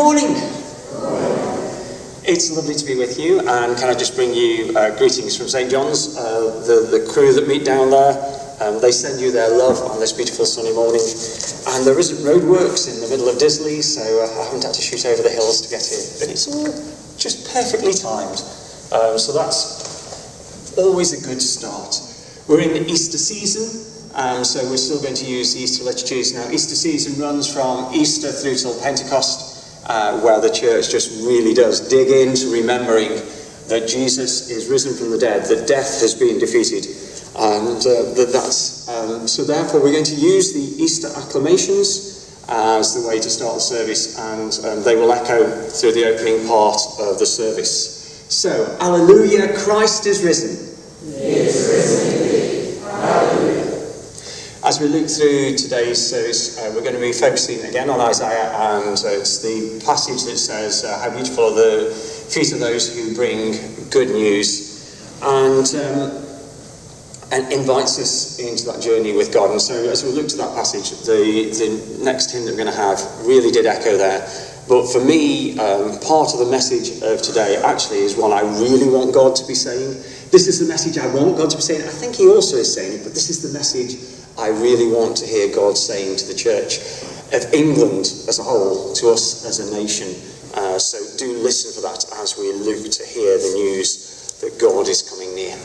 Good morning. It's lovely to be with you, and can I just bring you uh, greetings from St John's, uh, the, the crew that meet down there. Um, they send you their love on this beautiful sunny morning. And there isn't roadworks in the middle of Disley, so uh, I haven't had to shoot over the hills to get here. But it's all just perfectly timed. Um, so that's always a good start. We're in the Easter season, um, so we're still going to use Easter liturgies. Now, Easter season runs from Easter through till Pentecost, uh, where the church just really does dig into remembering that Jesus is risen from the dead, that death has been defeated, and uh, that that's um, so. Therefore, we're going to use the Easter acclamations as the way to start the service, and um, they will echo through the opening part of the service. So, Alleluia! Christ is risen. He is risen. As we look through today's service, uh, we're going to be focusing again on Isaiah, and uh, it's the passage that says, uh, How beautiful are the feet of those who bring good news, and, um, and invites us into that journey with God. And so, as we look to that passage, the, the next hymn that we're going to have really did echo there. But for me, um, part of the message of today actually is one I really want God to be saying. This is the message I want God to be saying. I think He also is saying it, but this is the message I really want to hear God saying to the church of England as a whole, to us as a nation. Uh, so do listen for that as we look to hear the news that God is coming near.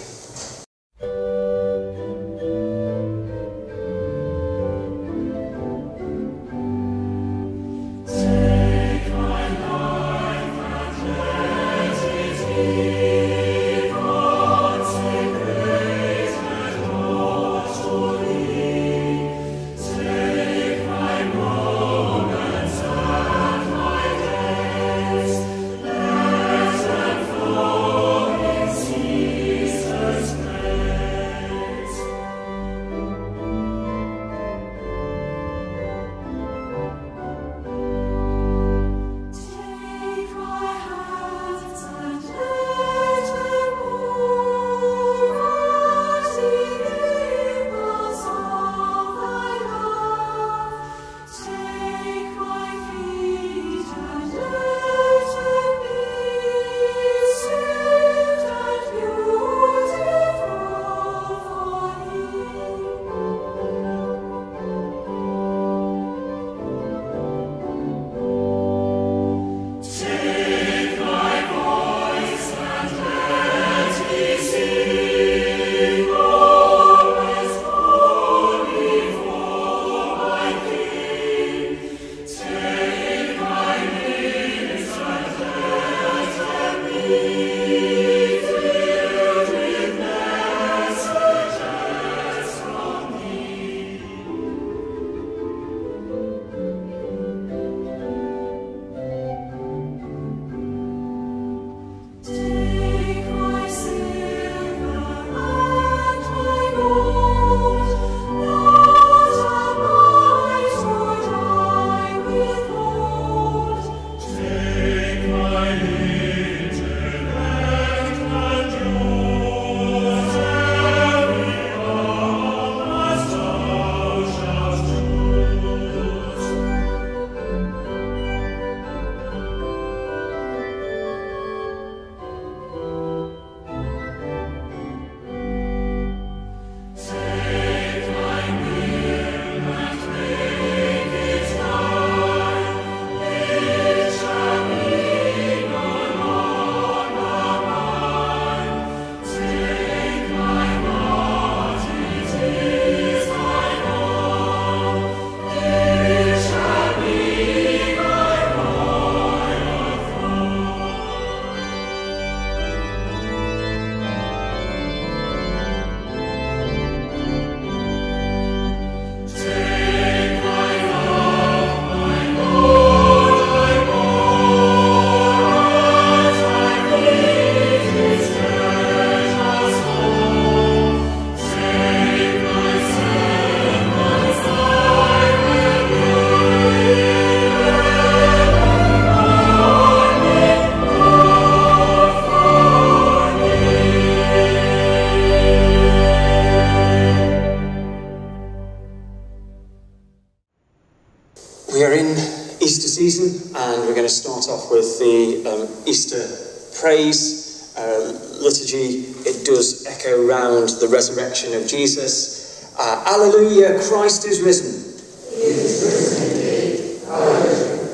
Resurrection of Jesus. Uh, Alleluia, Christ is risen. Is risen.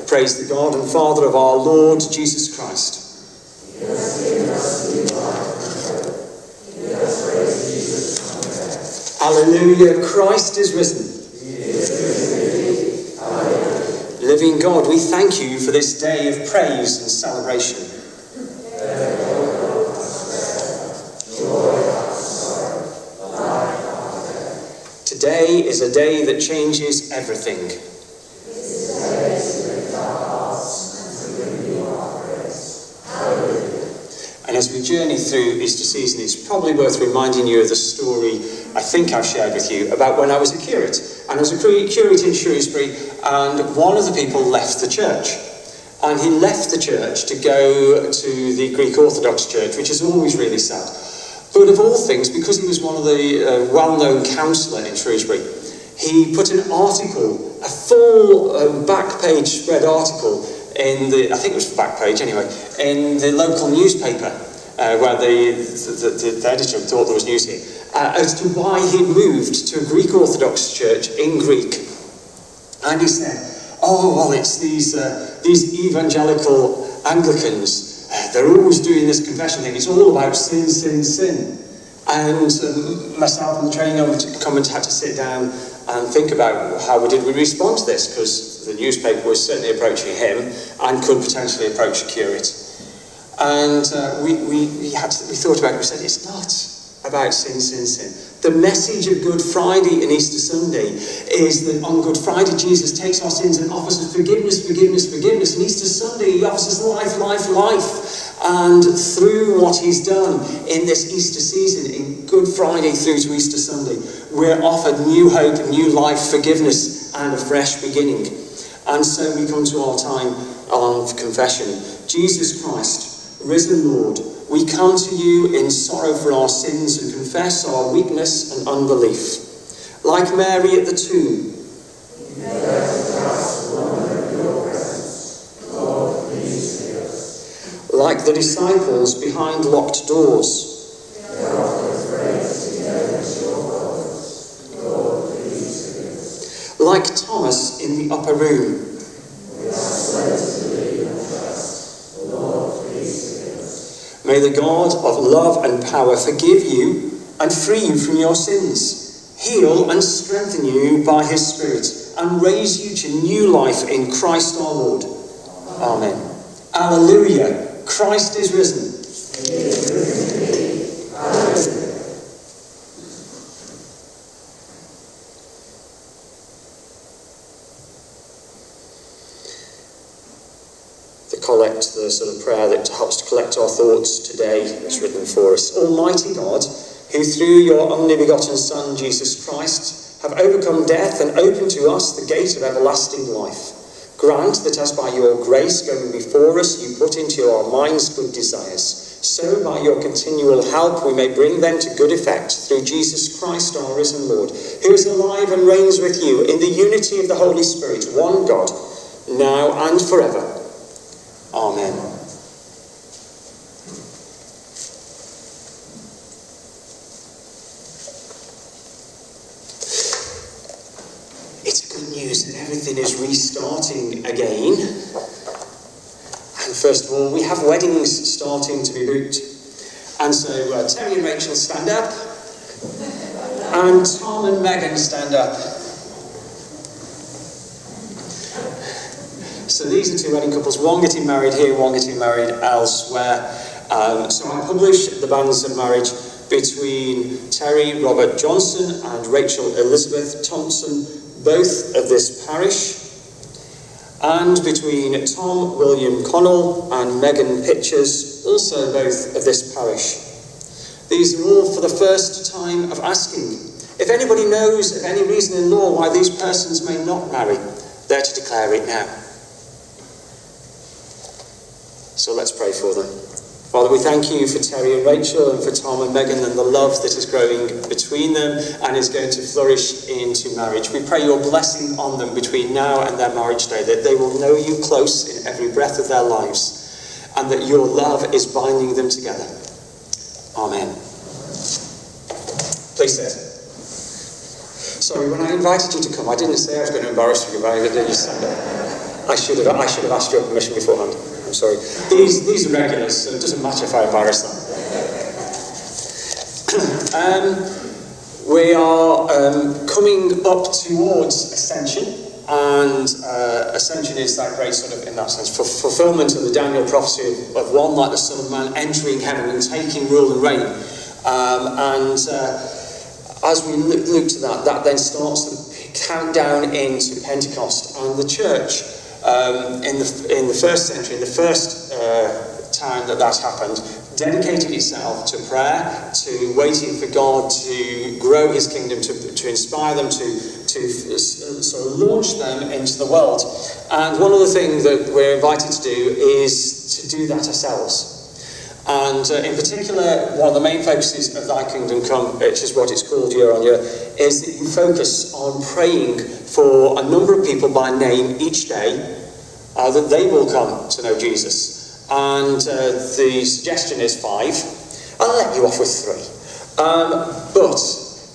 Praise the God and Father of our Lord Jesus Christ. Alleluia, Christ. Is risen Living God, we thank you for this day of praise and celebration. Today is a day that changes everything. And as we journey through Easter season, it's probably worth reminding you of the story I think I've shared with you about when I was a curate. And I was a curate in Shrewsbury, and one of the people left the church. And he left the church to go to the Greek Orthodox Church, which is always really sad. But of all things, because he was one of the uh, well-known counsellor in Shrewsbury, he put an article, a full um, back page spread article in the, I think it was the back page anyway, in the local newspaper, uh, where the, the, the, the editor thought there was news here, uh, as to why he'd moved to a Greek Orthodox church in Greek. And he said, oh, well, it's these, uh, these evangelical Anglicans. They're always doing this confession thing. It's all about sin, sin, sin. And um, myself and the training incumbent had to sit down and think about how we did we respond to this, because the newspaper was certainly approaching him and could potentially approach a curate. And uh, we, we, we, had to, we thought about it, we said, it's not about sin, sin, sin. The message of Good Friday and Easter Sunday is that on Good Friday, Jesus takes our sins and offers us forgiveness, forgiveness, forgiveness. And Easter Sunday, he offers us life, life, life. And through what he's done in this Easter season, in Good Friday through to Easter Sunday, we're offered new hope, new life, forgiveness, and a fresh beginning. And so we come to our time of confession. Jesus Christ, risen Lord, we come to you in sorrow for our sins and confess our weakness and unbelief. Like Mary at the tomb, like the disciples behind locked doors. Like Thomas in the upper room. May the God of love and power forgive you and free you from your sins, heal and strengthen you by his Spirit, and raise you to new life in Christ our Lord. Amen. Alleluia. Christ is risen. The the sort of prayer that helps to collect our thoughts today is written for us. Almighty God, who through your only begotten Son, Jesus Christ, have overcome death and opened to us the gate of everlasting life. Grant that as by your grace going before us you put into our minds good desires, so by your continual help we may bring them to good effect through Jesus Christ our risen Lord, who is alive and reigns with you in the unity of the Holy Spirit, one God, now and forever. Amen. It's good news that everything is restarting again. And first of all, we have weddings starting to be booked. And so uh, Terry and Rachel stand up. And Tom and Megan stand up. So these are two wedding couples, one getting married here, one getting married elsewhere. Um, so I publish the banns of marriage between Terry Robert Johnson and Rachel Elizabeth Thompson, both of this parish, and between Tom William Connell and Megan Pitchers, also both of this parish. These are all for the first time of asking. If anybody knows of any reason in law why these persons may not marry, they're to declare it now. So let's pray for them. Father, we thank you for Terry and Rachel and for Tom and Megan and the love that is growing between them and is going to flourish into marriage. We pray your blessing on them between now and their marriage day, that they will know you close in every breath of their lives and that your love is binding them together. Amen. Please sit. Sorry, when I invited you to come, I didn't say I was going to embarrass you, but I did you say I should have, I should have asked your permission beforehand. I'm sorry. These, these are regulars, so it doesn't matter if I embarrass them. um, we are um, coming up towards Ascension, and uh, Ascension is that great sort of, in that sense, for fulfillment of the Daniel prophecy of, one like the Son of Man entering heaven and taking rule and reign. Um, and uh, as we look, look to that, that then starts the countdown into Pentecost, and the church um, in, the, in the first century, in the first uh, time that that happened, dedicated itself to prayer, to waiting for God to grow his kingdom, to, to inspire them, to, to sort of launch them into the world. And one of the things that we're invited to do is to do that ourselves. And uh, in particular, one of the main focuses of Thy Kingdom Come, which is what it's called year on year, is that you focus on praying for a number of people by name each day, uh, that they will come to know Jesus. And uh, the suggestion is five. I'll let you off with three. Um, but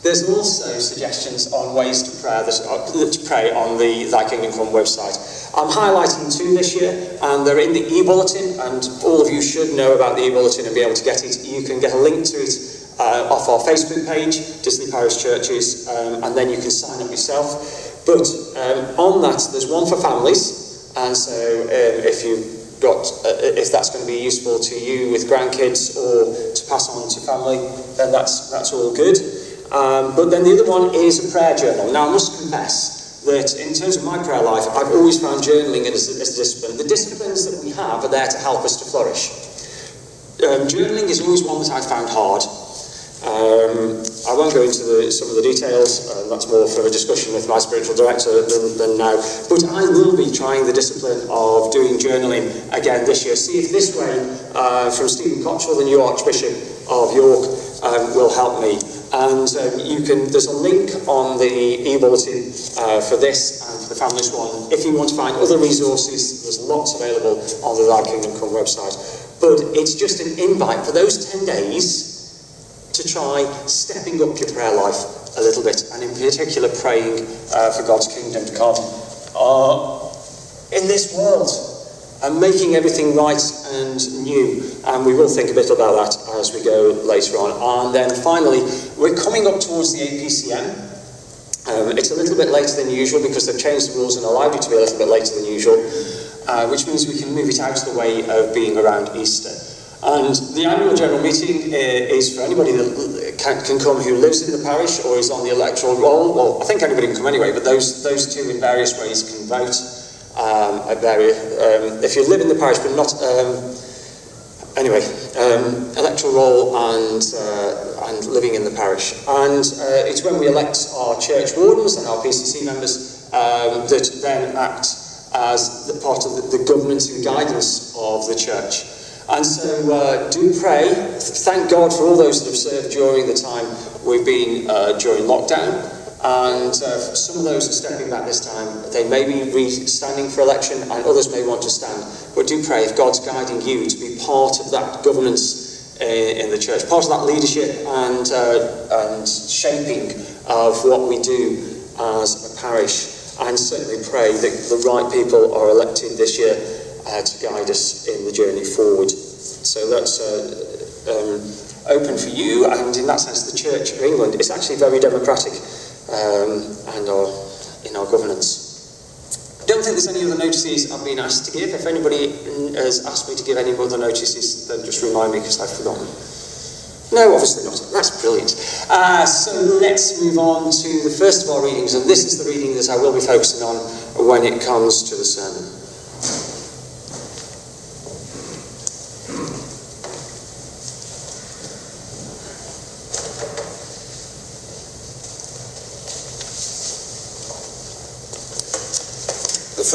there's also suggestions on ways to pray, to pray on the Thy Kingdom Come website. I'm highlighting two this year, and they're in the e-bulletin, and all of you should know about the e-bulletin and be able to get it. You can get a link to it uh, off our Facebook page, Disley Parish Churches, um, and then you can sign up yourself. But um, on that, there's one for families, and so um, if you got uh, if that's going to be useful to you with grandkids or to pass on to family, then that's that's all good. Um, but then the other one is a prayer journal. Now I must confess that in terms of my prayer life, I've always found journaling as as a discipline. The disciplines that we have are there to help us to flourish. Um, journaling is always one that I've found hard. Um, I won't go into the, some of the details, uh, that's more for a discussion with my spiritual director than, than now. But I will be trying the discipline of doing journaling again this year. See if this way, uh, from Stephen Cottrell, the new Archbishop of York, um, will help me. And um, you can, there's a link on the e-bulletin uh, for this and for the families one. If you want to find other resources, there's lots available on the Thy Kingdom Come website. But it's just an invite for those 10 days to try stepping up your prayer life a little bit, and in particular praying uh, for God's kingdom to come uh, in this world and making everything right and new. And we will think a bit about that as we go later on. And then finally, we're coming up towards the APCM. Um, it's a little bit later than usual because they've changed the rules and allowed you to be a little bit later than usual, uh, which means we can move it out of the way of being around Easter. And the annual general meeting uh, is for anybody that can, can, come who lives in the parish or is on the electoral roll. Well, I think anybody can come anyway, but those, those two in various ways can vote. Um, at various, um, if you live in the parish but not... Um, anyway, um, electoral roll and, uh, and living in the parish. And uh, it's when we elect our church wardens and our PCC members um, that then act as the part of the, the governance and guidance of the church. And so uh, do pray. Thank God for all those that have served during the time we've been uh, during lockdown. And uh, some of those are stepping back this time. They may be re standing for election and others may want to stand. But do pray if God's guiding you to be part of that governance in, in the church. Part of that leadership and, uh, and shaping of what we do as a parish and certainly pray that the right people are elected this year uh, to guide us in the journey forward. So that's uh, um, open for you and in that sense the Church of England is actually very democratic um, and our, in our governance. Don't think there's any other notices I've been asked to give. If anybody has asked me to give any other notices, then just remind me because I've forgotten. No, obviously not. That's brilliant. Uh, so let's move on to the first of our readings, and this is the reading that I will be focusing on when it comes to the sermon.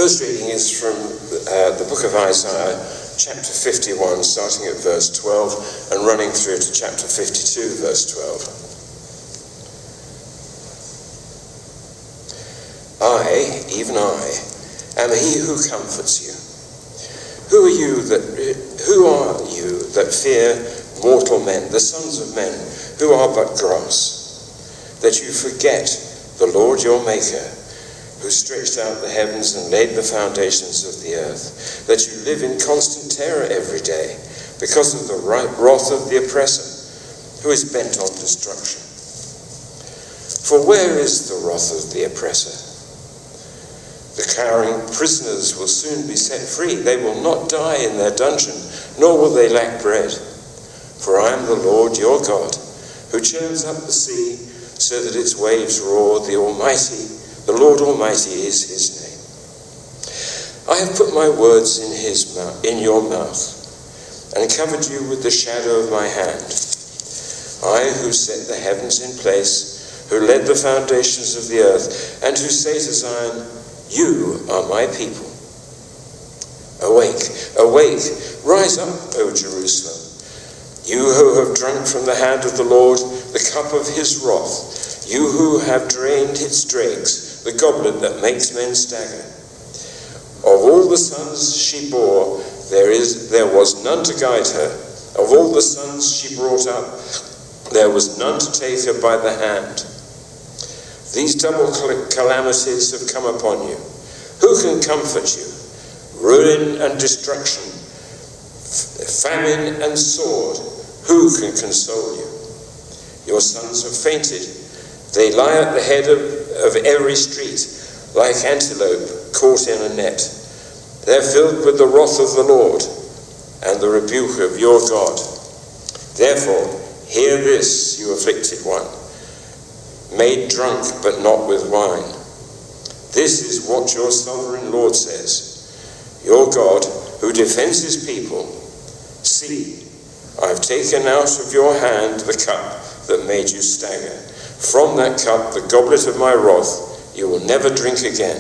First reading is from uh, the book of Isaiah, chapter 51, starting at verse 12 and running through to chapter 52, verse 12. I, even I, am he who comforts you. Who are you that who are you that fear mortal men, the sons of men, who are but grass, that you forget the Lord your Maker, who stretched out the heavens and laid the foundations of the earth, that you live in constant terror every day because of the right wrath of the oppressor, who is bent on destruction. For where is the wrath of the oppressor? The cowering prisoners will soon be set free. They will not die in their dungeon, nor will they lack bread. For I am the Lord your God, who churns up the sea so that its waves roar. The Almighty, the Lord Almighty is his name. I have put my words in, his mouth, in your mouth and covered you with the shadow of my hand. I who set the heavens in place, who led the foundations of the earth, and who say to Zion, you are my people. Awake, awake, rise up, O Jerusalem. You who have drunk from the hand of the Lord the cup of his wrath, you who have drained its dregs, the goblet that makes men stagger. Of all the sons she bore, there, is, there was none to guide her. Of all the sons she brought up, there was none to take her by the hand. These double calamities have come upon you. Who can comfort you? Ruin and destruction, famine and sword. Who can console you? Your sons have fainted. They lie at the head of, of every street, like antelope caught in a net. They're filled with the wrath of the Lord and the rebuke of your God. Therefore, hear this, you afflicted one made drunk but not with wine. This is what your sovereign Lord says. Your God, who defends his people, see, I've taken out of your hand the cup that made you stagger. From that cup, the goblet of my wrath, you will never drink again.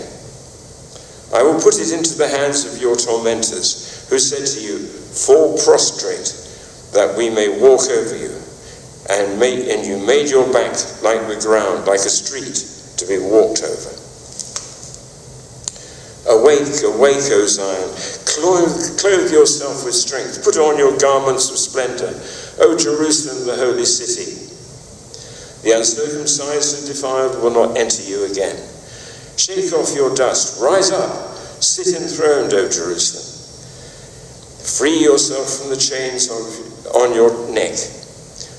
I will put it into the hands of your tormentors, who said to you, Fall prostrate, that we may walk over you and, and you made your back like the ground, like a street to be walked over. Awake, awake, O Zion. Clothe, clothe yourself with strength. Put on your garments of splendor, O Jerusalem, the holy city. The uncircumcised and defiled will not enter you again. Shake off your dust. Rise up. Sit enthroned, O Jerusalem. Free yourself from the chains on your neck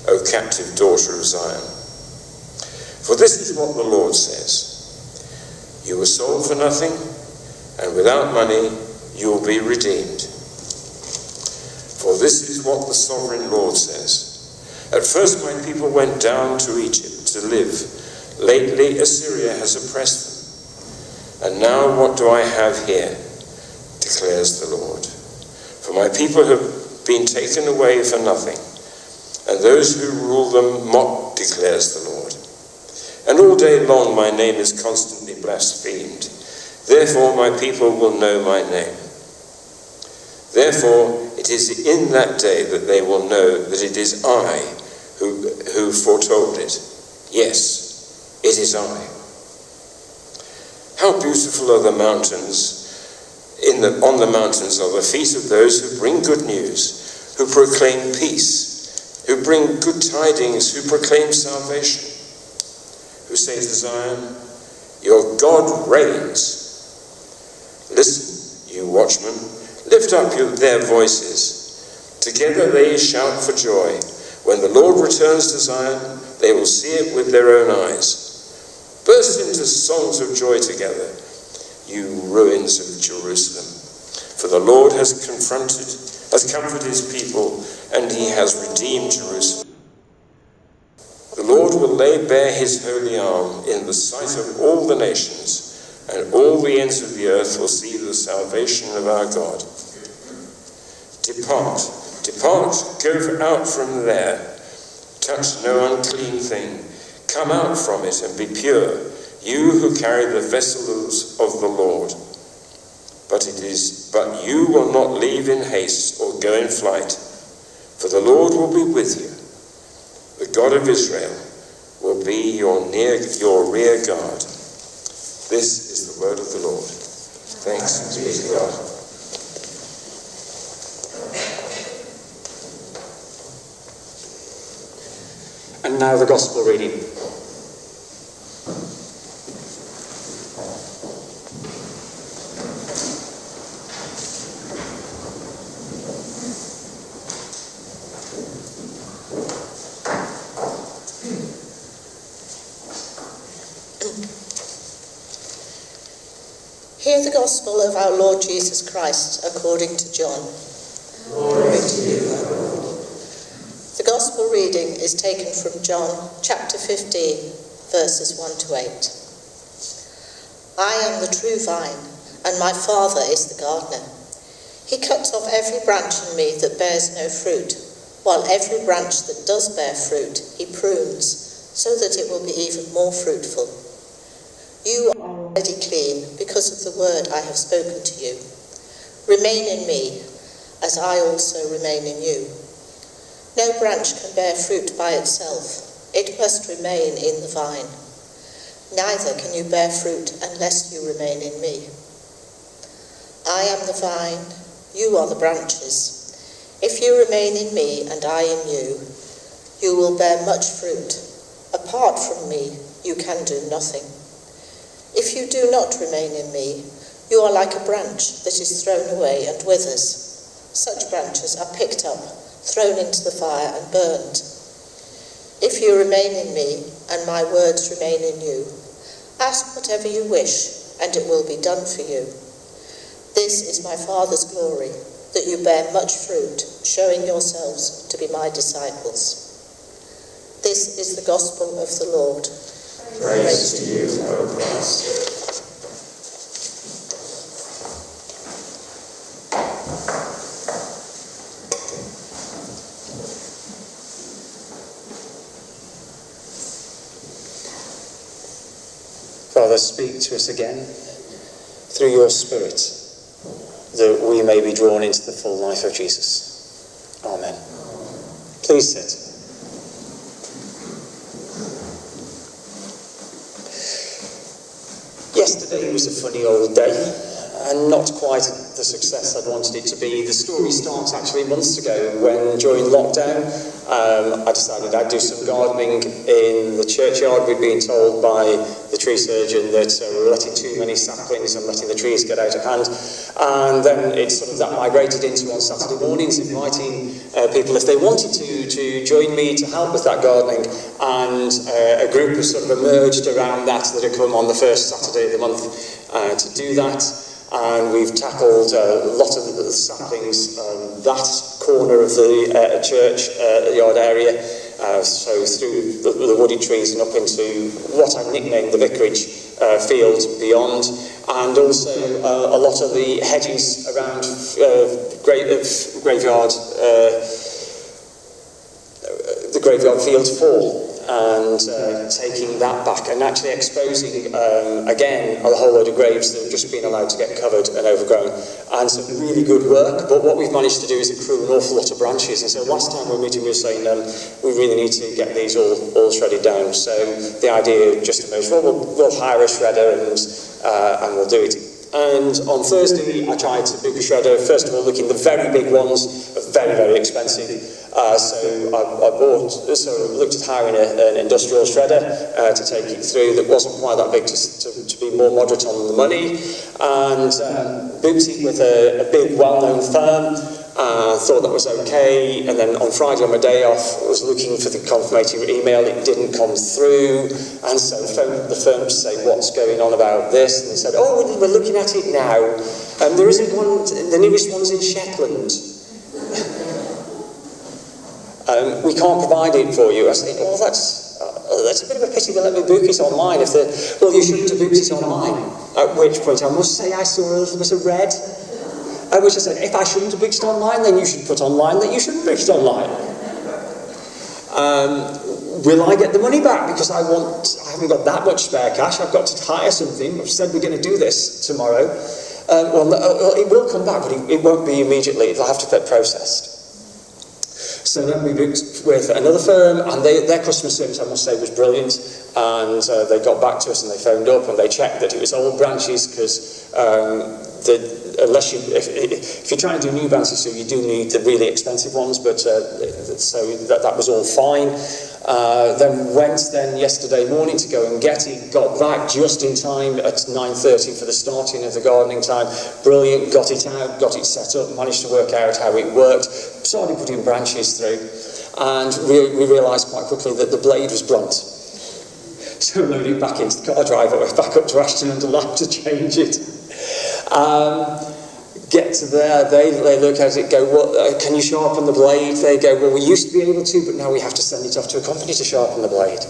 O captive daughter of Zion. For this is what the Lord says You were sold for nothing, and without money you will be redeemed. For this is what the sovereign Lord says At first my people went down to Egypt to live. Lately Assyria has oppressed them. And now what do I have here? declares the Lord. For my people have been taken away for nothing and those who rule them mock, declares the Lord. And all day long my name is constantly blasphemed. Therefore my people will know my name. Therefore it is in that day that they will know that it is I who, who foretold it. Yes, it is I. How beautiful are the mountains in the, on the mountains are the feet of those who bring good news, who proclaim peace who bring good tidings, who proclaim salvation, who say to Zion, Your God reigns. Listen, you watchmen, lift up your, their voices. Together they shout for joy. When the Lord returns to Zion, they will see it with their own eyes. Burst into songs of joy together, you ruins of Jerusalem. For the Lord has confronted, has comforted his people and he has redeemed Jerusalem. The Lord will lay bare his holy arm in the sight of all the nations, and all the ends of the earth will see the salvation of our God. Depart, depart, go out from there, touch no unclean thing, come out from it and be pure, you who carry the vessels of the Lord. But it is but you will not leave in haste or go in flight, for the Lord will be with you. The God of Israel will be your near your rear guard. This is the word of the Lord. Thanks be to God. Now the Gospel reading. Hear the gospel of our Lord Jesus Christ according to John. Glory to you, The gospel reading is taken from John chapter 15, verses 1 to 8. I am the true vine, and my Father is the gardener. He cuts off every branch in me that bears no fruit, while every branch that does bear fruit he prunes, so that it will be even more fruitful. You are already clean because of the word I have spoken to you. Remain in me, as I also remain in you. No branch can bear fruit by itself, it must remain in the vine. Neither can you bear fruit unless you remain in me. I am the vine, you are the branches. If you remain in me and I in you, you will bear much fruit. Apart from me, you can do nothing. If you do not remain in me, you are like a branch that is thrown away and withers. Such branches are picked up, thrown into the fire, and burned. If you remain in me, and my words remain in you, ask whatever you wish, and it will be done for you. This is my Father's glory, that you bear much fruit, showing yourselves to be my disciples. This is the gospel of the Lord. Praise to you, O Christ. Father, speak to us again through your Spirit that we may be drawn into the full life of Jesus. Amen. Please sit. Yesterday was a funny old day and not quite the success I'd wanted it to be. The story starts actually months ago when during lockdown um, I decided I'd do some gardening in the churchyard. We'd been told by the tree surgeon that uh, we were letting too many saplings and letting the trees get out of hand. And then it sort of that migrated into on Saturday mornings inviting uh, people if they wanted to to join me to help with that gardening. And uh, a group has sort of emerged around that that had come on the first Saturday of the month uh, to do that and we've tackled a lot of the saplings um, that corner of the uh, church uh, yard area uh, so through the, the woody trees and up into what I've nicknamed the vicarage uh, field beyond. And also uh, a lot of the hedges around uh, grave, of uh, graveyard uh, uh, the graveyard field fall and uh, taking that back and actually exposing um, again a whole load of graves that have just been allowed to get covered and overgrown. And some really good work but what we've managed to do is accrue an awful lot of branches. And so last time we were meeting we were saying um, we really need to get these all, all shredded down. So the idea just emerged well, well we'll hire a shredder and, uh, and we'll do it. And on Thursday, I tried Buka Shredder, first of all, looking the very big ones, very, very expensive. Uh, so I, I bought, so I looked at hiring a, an industrial shredder uh, to take it through that wasn't quite that big to, to, to be more moderate on the money, and um, booked it with a, a big well-known firm, Uh, thought that was okay, and then on Friday on my day off, I was looking for the confirmatory email. It didn't come through, and so phoned the firm to say what's going on about this, and they said, "Oh, we're looking at it now. Um, there isn't one. The nearest one's in Shetland." um, we can't provide it for you. I said, well, that's, uh, that's a bit of a pity. They let me book it online. If they, well, you shouldn't have booked it online. At which point I must say I saw a little bit of red. At which I said, if I shouldn't have it online, then you should put online that you shouldn't it online. Um, will I get the money back? Because I want, I haven't got that much spare cash. I've got to hire something. I've said we're going to do this tomorrow. Um, well, uh, it will come back, but it won't be immediately. It'll have to get processed. So then we booked with another firm, and they, their customer service, I must say, was brilliant. And uh, they got back to us and they phoned up and they checked that it was all branches because um, the, unless you, if, if you're trying to do new branches, so you do need the really expensive ones, but uh, so that, that was all fine. Uh, then went then yesterday morning to go and get it, got back just in time at 9.30 for the starting of the gardening time. Brilliant, got it out, got it set up, managed to work out how it worked, started putting branches through, and we, we realised quite quickly that the blade was blunt. So loaded back into the car driver, back up to Ashton and lap to change it. Um, get to there, they, they look at it, go, well, uh, can you sharpen the blade? They go, well, we used to be able to, but now we have to send it off to a company to sharpen the blade.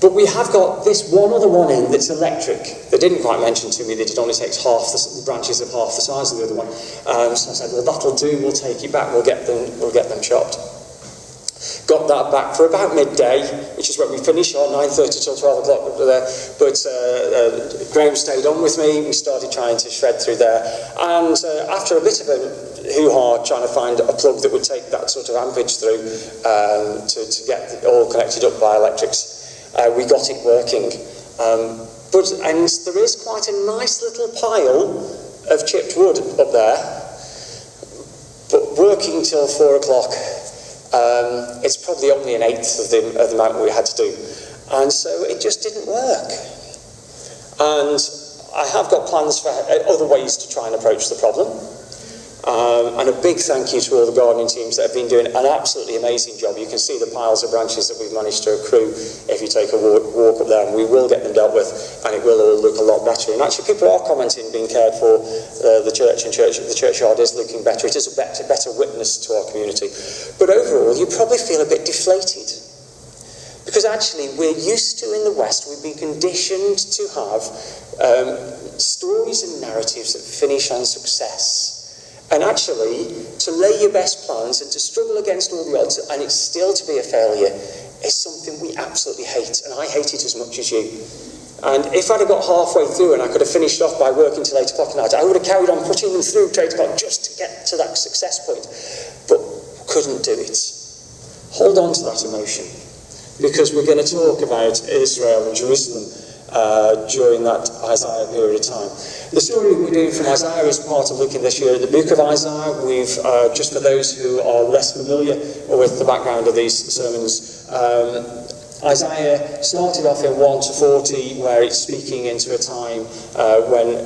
But we have got this one other one in that's electric. They didn't quite mention to me that it only takes half the branches of half the size of the other one. Um, so I said, well, that'll do. We'll take it back. We'll get them. We'll get them chopped. Got that back for about midday, which is when we finish on 9.30 till 12 o'clock there. But uh, uh, Graham stayed on with me. We started trying to shred through there. And uh, after a bit of a hoo-ha trying to find a plug that would take that sort of ampage through um, to, to get it all connected up by electrics, uh, we got it working. Um, but and there is quite a nice little pile of chipped wood up there, but working till four o'clock um, it's probably only an eighth of the, of the amount we had to do. And so it just didn't work. And I have got plans for other ways to try and approach the problem. Um, and a big thank you to all the gardening teams that have been doing an absolutely amazing job. You can see the piles of branches that we've managed to accrue if you take a walk, walk up there, and we will get them dealt with, and it will look a lot better. And actually, people are commenting being cared for. Uh, the church and church, the churchyard is looking better. It is a better, better witness to our community. But overall, you probably feel a bit deflated. Because actually, we're used to in the West, we've been conditioned to have um, stories and narratives that finish on success. And actually, to lay your best plans and to struggle against all the odds and it's still to be a failure is something we absolutely hate. And I hate it as much as you. And if I'd have got halfway through and I could have finished off by working till 8 o'clock at night, I would have carried on putting them through to 8 o'clock just to get to that success point. But couldn't do it. Hold on to that emotion. Because we're going to talk about Israel and Jerusalem uh, during that Isaiah period of time. The story we're doing from Isaiah is part of looking this year at the book of Isaiah. We've, uh, just for those who are less familiar with the background of these sermons, um, Isaiah started off in 1 to 40, where it's speaking into a time uh, when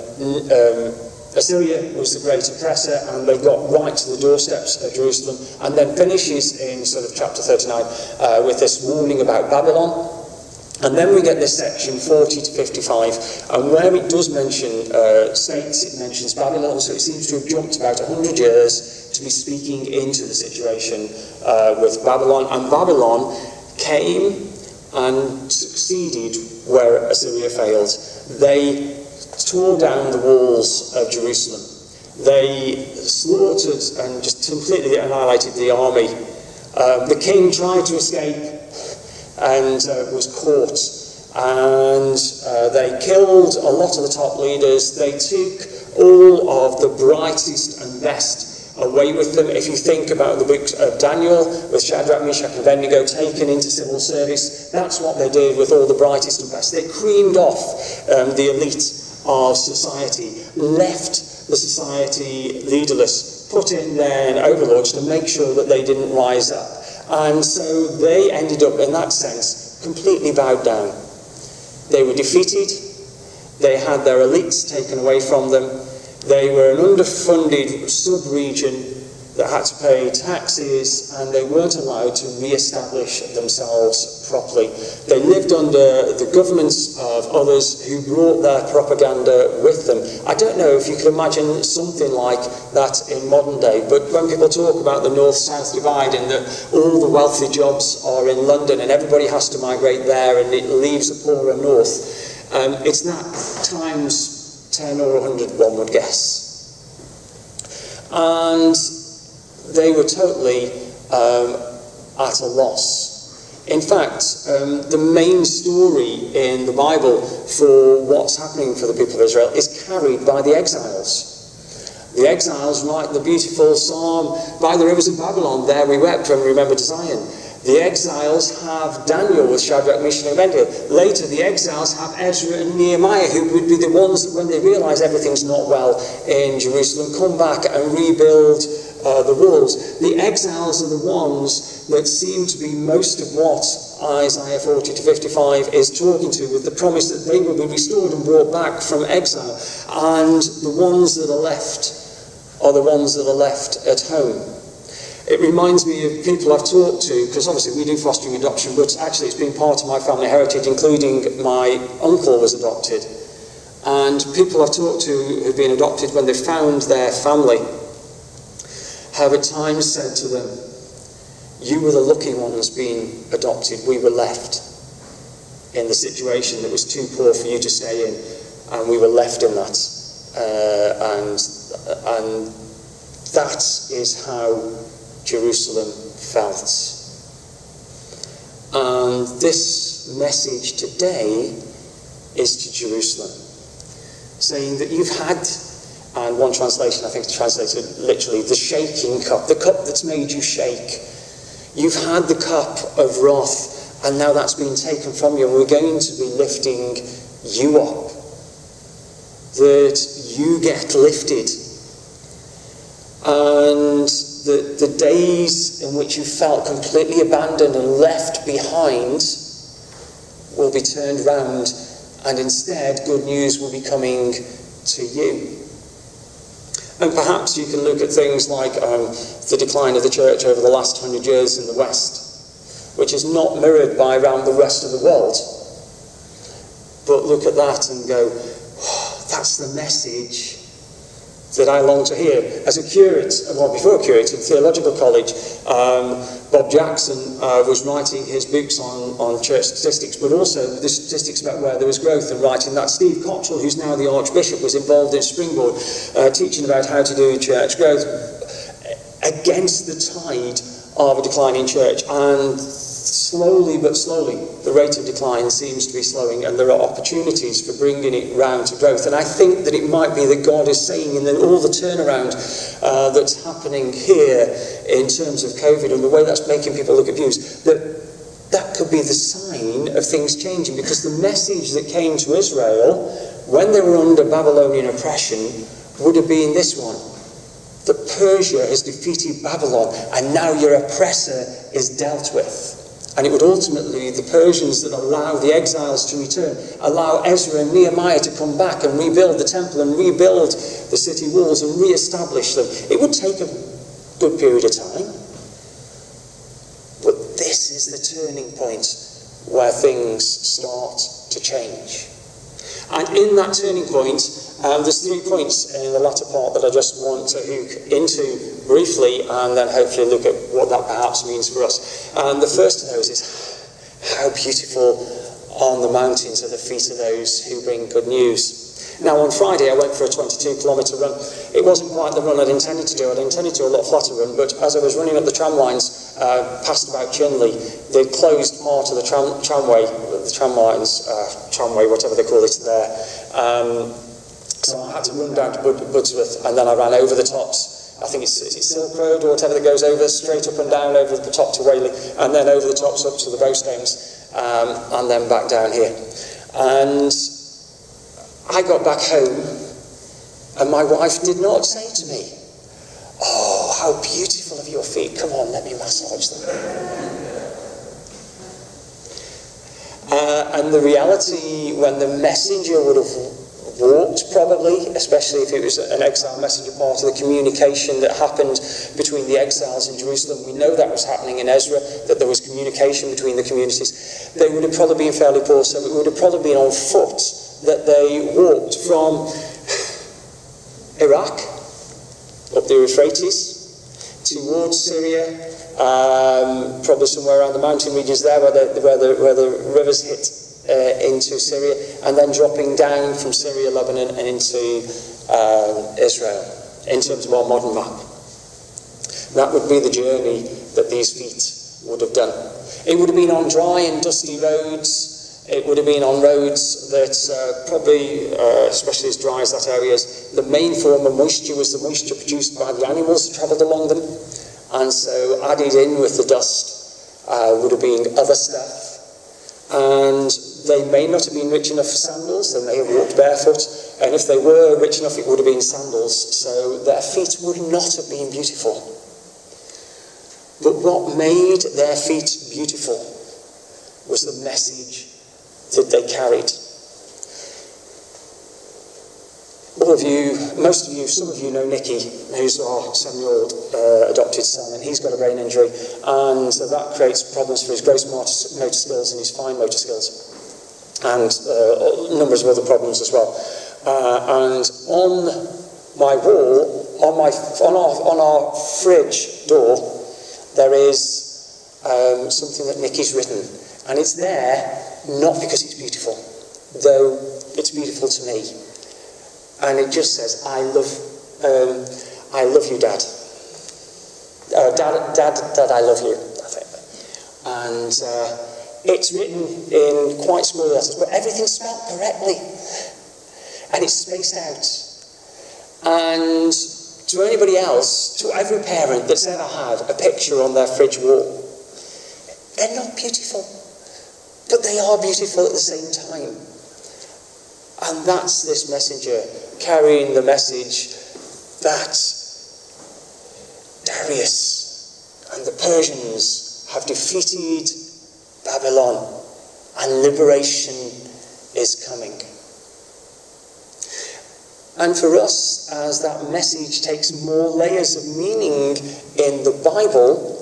um, Assyria was the great oppressor and they got right to the doorsteps of Jerusalem, and then finishes in sort of chapter 39 uh, with this warning about Babylon. And then we get this section 40 to 55, and where it does mention uh, states, it mentions Babylon, so it seems to have jumped about 100 years to be speaking into the situation uh, with Babylon. And Babylon came and succeeded where Assyria failed. They tore down the walls of Jerusalem. They slaughtered and just completely annihilated the army. Uh, the king tried to escape and uh, was caught. And uh, they killed a lot of the top leaders. They took all of the brightest and best away with them. If you think about the book of Daniel with Shadrach, Meshach, and Abednego taken into civil service, that's what they did with all the brightest and best. They creamed off um, the elite of society, left the society leaderless, put in their overlords to make sure that they didn't rise up. And so they ended up, in that sense, completely bowed down. They were defeated, they had their elites taken away from them, they were an underfunded sub-region that had to pay taxes and they weren't allowed to re-establish themselves properly. They lived under the governments of others who brought their propaganda with them. I don't know if you can imagine something like that in modern day, but when people talk about the north-south divide and that all the wealthy jobs are in London and everybody has to migrate there and it leaves the poorer north, um, it's that times 10 or 100, one would guess. And they were totally um, at a loss In fact, um, the main story in the Bible for what's happening for the people of Israel is carried by the exiles. The exiles write the beautiful psalm, By the rivers of Babylon, there we wept when we remembered Zion. The exiles have Daniel with Shadrach, Meshach, and Abednego. Later, the exiles have Ezra and Nehemiah, who would be the ones when they realise everything's not well in Jerusalem, come back and rebuild uh, the walls. The exiles are the ones that seem to be most of what Isaiah 40 to 55 is talking to, with the promise that they will be restored and brought back from exile. And the ones that are left are the ones that are left at home. It reminds me of people I've talked to, because obviously we do fostering adoption, but actually it's been part of my family heritage, including my uncle was adopted. And people I've talked to who've been adopted when they found their family have at times said to them, You were the lucky ones being adopted, we were left in the situation that was too poor for you to stay in, and we were left in that. Uh, and, and that is how Jerusalem felt. And this message today is to Jerusalem, saying that you've had, and one translation I think translated literally, the shaking cup, the cup that's made you shake. You've had the cup of wrath, and now that's been taken from you, and we're going to be lifting you up. That you get lifted. And the, the days in which you felt completely abandoned and left behind will be turned round, and instead, good news will be coming to you. And perhaps you can look at things like um, the decline of the church over the last hundred years in the West, which is not mirrored by around the rest of the world. But look at that and go, oh, that's the message that I long to hear. As a curate, well, before a curate in theological college, um, Bob Jackson uh, was writing his books on, on church statistics, but also the statistics about where there was growth and writing that. Steve Cottrell, who's now the Archbishop, was involved in Springboard, uh, teaching about how to do church growth against the tide of a declining church. And slowly but slowly, the rate of decline seems to be slowing, and there are opportunities for bringing it round to growth. And I think that it might be that God is saying in all the turnaround uh, that's happening here in terms of COVID and the way that's making people look at views, that that could be the sign of things changing because the message that came to Israel when they were under Babylonian oppression would have been this one that Persia has defeated Babylon and now your oppressor is dealt with. And it would ultimately, the Persians that allow the exiles to return, allow Ezra and Nehemiah to come back and rebuild the temple and rebuild the city walls and re-establish them. It would take a good period of time. But this is the turning point where things start to change. And in that turning point, um, there's three points in the latter part that I just want to hook into briefly and then hopefully look at what that perhaps means for us. And the first of those is how beautiful on the mountains are the feet of those who bring good news. Now, on Friday, I went for a 22 kilometre run. It wasn't quite the run I'd intended to do. I'd intended to do a lot flatter run, but as I was running up the tram lines uh, past about Chinley, they'd closed part of the tram, tramway, the tram lines, uh, tramway, whatever they call it there. Um, so I had to run down to Budsworth, and then I ran over the tops. I think it's, it's Silk Road or whatever that goes over, straight up and down over the top to Whaley, and then over the tops up to the Bowstones, um, and then back down here. And I got back home, and my wife did not say to me, Oh, how beautiful of your feet. Come on, let me massage them. Uh, and the reality, when the messenger would have probably, especially if it was an exile messenger part of the communication that happened between the exiles in Jerusalem. We know that was happening in Ezra, that there was communication between the communities. They would have probably been fairly poor, so it would have probably been on foot that they walked from Iraq up the Euphrates towards Syria, um, probably somewhere around the mountain regions there where the, where the, where the rivers hit uh, into Syria, and then dropping down from Syria, Lebanon, and into um, Israel, in terms of our modern map. That would be the journey that these feet would have done. It would have been on dry and dusty roads. It would have been on roads that uh, probably, uh, especially as dry as that area is, the main form of moisture was the moisture produced by the animals that travelled along them. And so added in with the dust uh, would have been other stuff. And they may not have been rich enough for sandals, they may have walked barefoot, and if they were rich enough, it would have been sandals, so their feet would not have been beautiful. But what made their feet beautiful was the message that they carried. All of you, most of you, some of you know Nicky, who's our seven-year-old uh, adopted son, and he's got a brain injury, and so that creates problems for his gross motor, skills and his fine motor skills, and uh, numbers of other problems as well. Uh, and on my wall, on my on our on our fridge door, there is um, something that Nicky's written, and it's there not because it's beautiful, though it's beautiful to me and it just says, "I love, um, I love you, Dad. Uh, Dad, Dad, Dad, I love you." I think, and uh, it's written in quite small letters, but everything's spelled correctly, and it's spaced out. And to anybody else, to every parent that's ever had a picture on their fridge wall, they're not beautiful, but they are beautiful at the same time. And that's this messenger carrying the message that Darius and the Persians have defeated Babylon and liberation is coming. And for us, as that message takes more layers of meaning in the Bible,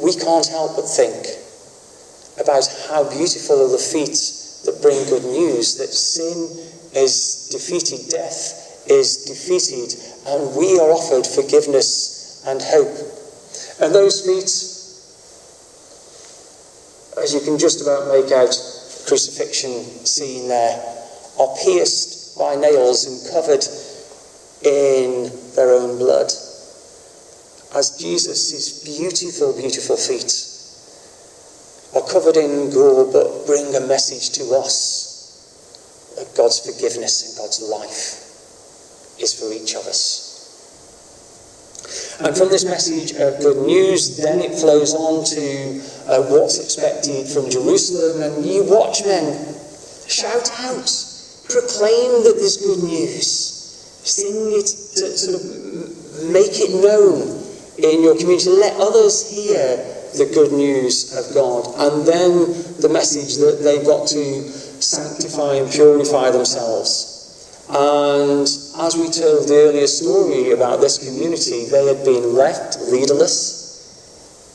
we can't help but think about how beautiful are the feet that bring good news that sin is defeated, death is defeated, and we are offered forgiveness and hope. And those feet, as you can just about make out crucifixion scene there, are pierced by nails and covered in their own blood. As Jesus' beautiful, beautiful feet are covered in gore but bring a message to us that God's forgiveness and God's life is for each of us. And from this message of good news, then it flows on to uh, what's expected from Jerusalem. And you watchmen, shout out, proclaim that there's good news, sing it, to sort of make it known in your community. Let others hear the good news of God. And then the message that they've got to sanctify and purify themselves. And as we told the earlier story about this community, they had been left leaderless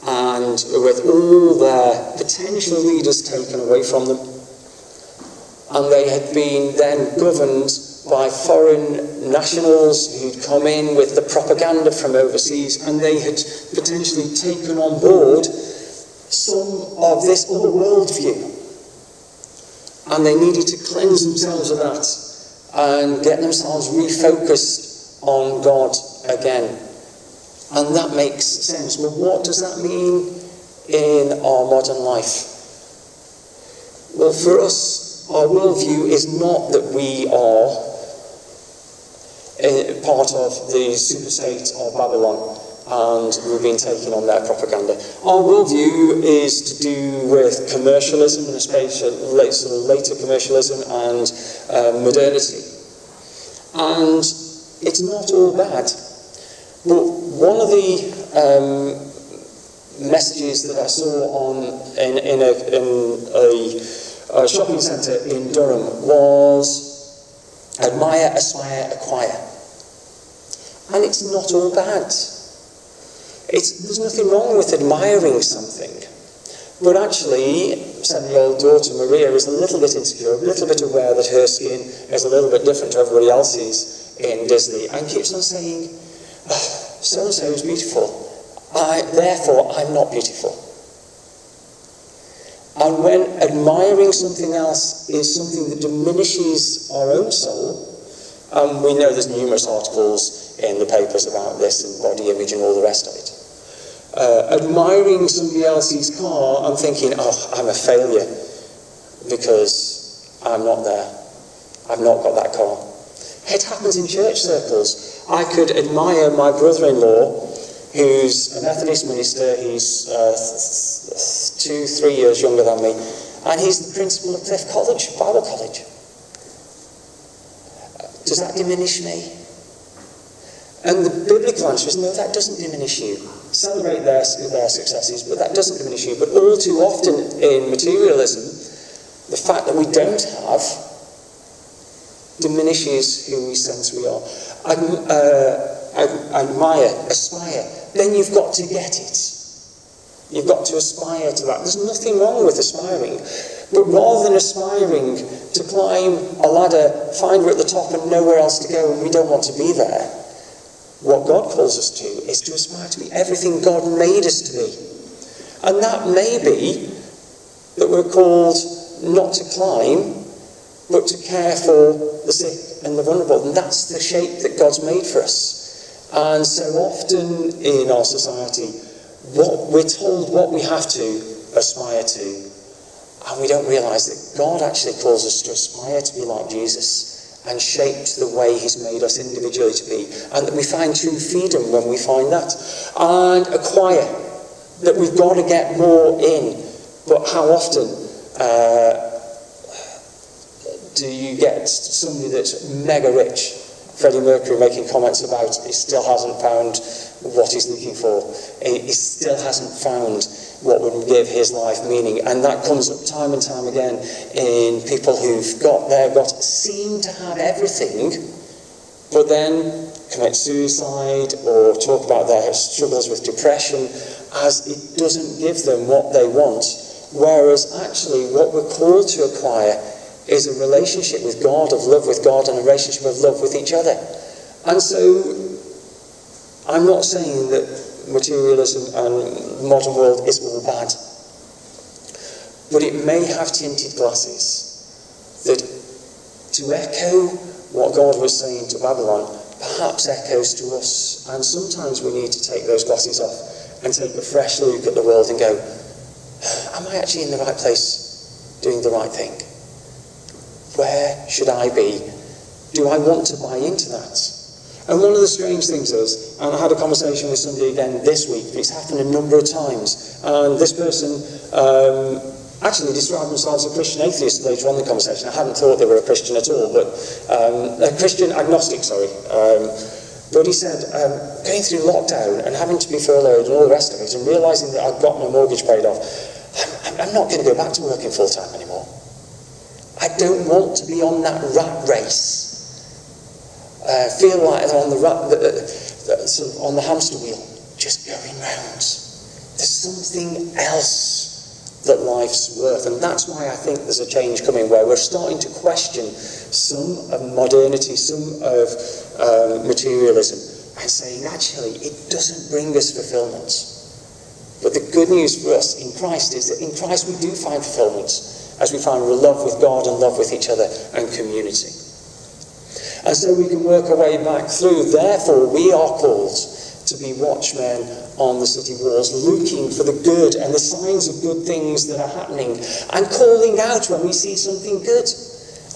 and with all their potential leaders taken away from them. And they had been then governed by foreign nationals who'd come in with the propaganda from overseas and they had potentially taken on board some of this other worldview. And they needed to cleanse themselves of that and get themselves refocused on God again. And that makes sense. But what does that mean in our modern life? Well, for us, our worldview is not that we are part of the superstate of Babylon and we've been taking on their propaganda. Our worldview is to do with commercialism, and especially later commercialism and uh, modernity. And it's not all bad. But one of the um, messages that I saw on in, in a, in a, a shopping centre in Durham was admire, aspire, acquire. And it's not all bad. It's, there's nothing wrong with admiring something. But actually, seven-year-old daughter Maria is a little bit insecure, a little bit aware that her skin is a little bit different to everybody else's in Disley, and keeps on saying, oh, so-and-so is beautiful. I, therefore, I'm not beautiful. And when admiring something else is something that diminishes our own soul, and we know there's numerous articles in the papers about this and body image and all the rest of it. uh, admiring somebody else's car I'm thinking, oh, I'm a failure because I'm not there. I've not got that car. It happens in church circles. I could admire my brother-in-law, who's a Methodist minister. He's uh, two, three years younger than me, and he's the principal of Cliff College, Bible College. Does that diminish me? And the biblical answer is no, that doesn't diminish you. Celebrate their, their successes, but that doesn't diminish you. But all too often in materialism, the fact that we don't have diminishes who we sense we are. Adm- uh, admire, aspire, then you've got to get it. You've got to aspire to that. There's nothing wrong with aspiring. But rather than aspiring to climb a ladder, find we're at the top and nowhere else to go and we don't want to be there, what God calls us to is to aspire to be everything God made us to be. And that may be that we're called not to climb, but to care for the sick and the vulnerable. And that's the shape that God's made for us. And so often in our society, what we're told what we have to aspire to, and we don't realise that God actually calls us to aspire to be like Jesus and shaped the way he's made us individually to be. And that we find true freedom when we find that. And a choir that we've got to get more in. But how often uh, do you get somebody that's mega rich? Freddie Mercury making comments about he still hasn't found what he's looking for. He still hasn't found what would give his life meaning. And that comes up time and time again in people who've got there, got seem to have everything, but then commit suicide or talk about their struggles with depression as it doesn't give them what they want. Whereas actually what we're called to acquire is a relationship with God, of love with God, and a relationship of love with each other. And so I'm not saying that materialism and modern world is all bad. But it may have tinted glasses that to echo what God was saying to Babylon perhaps echoes to us. And sometimes we need to take those glasses off and take a fresh look at the world and go, am I actually in the right place doing the right thing? Where should I be? Do I want to buy into that? And one of the strange things is, and I had a conversation with somebody again this week, it's happened a number of times, and this person um, actually described themselves as a Christian atheist later on in the conversation. I hadn't thought they were a Christian at all, but um, a Christian agnostic, sorry. Um, but he said, um, going through lockdown and having to be furloughed and all the rest of it, and realising that I've got my mortgage paid off, I'm, I'm not going to go back to working full time anymore. I don't want to be on that rat race uh, feel like they're on the, the, the, sort of on the hamster wheel, just going round. There's something else that life's worth, and that's why I think there's a change coming where we're starting to question some of modernity, some of um, materialism, and saying actually it doesn't bring us fulfillment. But the good news for us in Christ is that in Christ we do find fulfillment as we find love with God and love with each other and community. And so we can work our way back through. Therefore, we are called to be watchmen on the city walls, looking for the good and the signs of good things that are happening, and calling out when we see something good.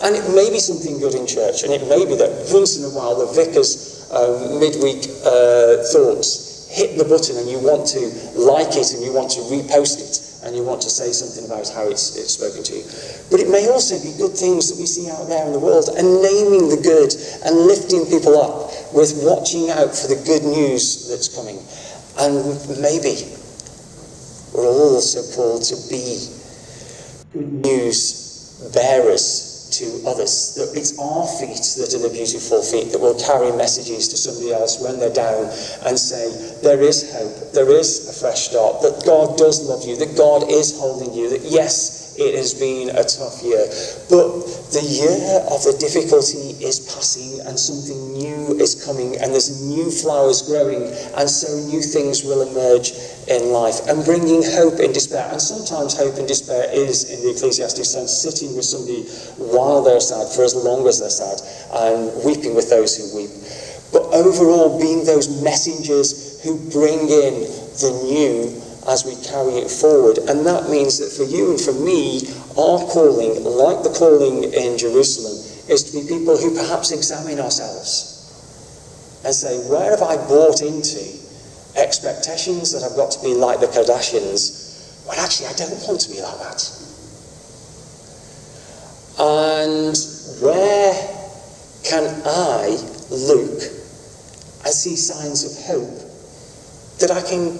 And it may be something good in church, and it may be that once in a while the vicar's um, midweek uh, thoughts hit the button and you want to like it and you want to repost it and you want to say something about how it's, it's spoken to you. But it may also be good things that we see out there in the world and naming the good and lifting people up with watching out for the good news that's coming. And maybe we're also called to be good news bearers to others. It's our feet that are the beautiful feet that will carry messages to somebody else when they're down and say, there is hope, there is a fresh start, that God does love you, that God is holding you, that yes, it has been a tough year. But the year of the difficulty is passing and something new is coming and there's new flowers growing and so new things will emerge in life and bringing hope in despair. And sometimes hope and despair is, in the Ecclesiastic sense, sitting with somebody while they're sad, for as long as they're sad, and weeping with those who weep. But overall, being those messengers who bring in the new as we carry it forward. And that means that for you and for me, our calling, like the calling in Jerusalem, is to be people who perhaps examine ourselves and say, where have I bought into expectations that I've got to be like the Kardashians when actually I don't want to be like that? And where can I look and see signs of hope that I can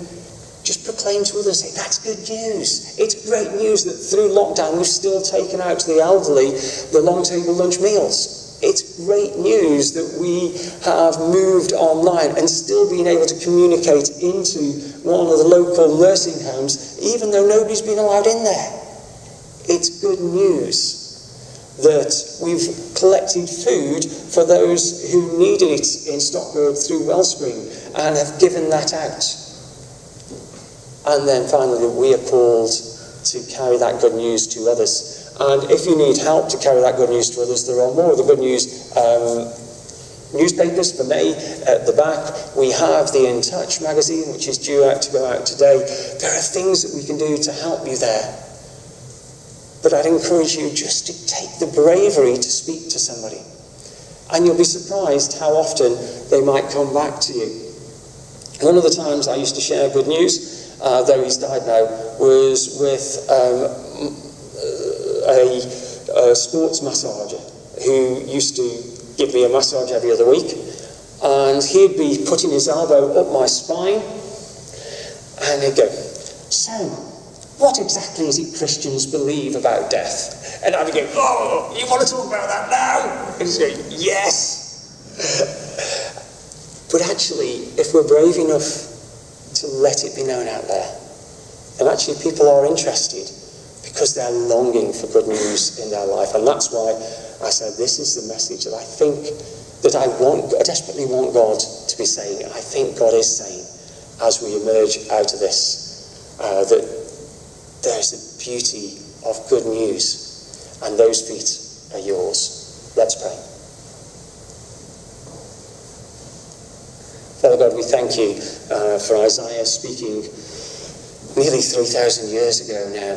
just proclaim to others, say, that's good news. It's great news that through lockdown we've still taken out to the elderly the long table lunch meals. It's great news that we have moved online and still been able to communicate into one of the local nursing homes, even though nobody's been allowed in there. It's good news that we've collected food for those who needed it in Stockport through Wellspring and have given that out. And then finally, we are called to carry that good news to others. And if you need help to carry that good news to others, there are more of the good news um, newspapers for May at the back. We have the In Touch magazine, which is due out to go out today. There are things that we can do to help you there. But I'd encourage you just to take the bravery to speak to somebody. And you'll be surprised how often they might come back to you. One of the times I used to share good news, uh, though he's died now, was with um, a, a sports massager who used to give me a massage every other week. And he'd be putting his elbow up my spine, and he'd go, So, what exactly is it Christians believe about death? And I'd be going, Oh, you want to talk about that now? And he'd say, Yes. but actually, if we're brave enough to let it be known out there. And actually, people are interested because they're longing for good news in their life. And that's why I said, This is the message that I think that I want, I desperately want God to be saying. I think God is saying as we emerge out of this uh, that there's a beauty of good news, and those feet are yours. Let's pray. Father God, we thank you uh, for Isaiah speaking nearly 3,000 years ago now,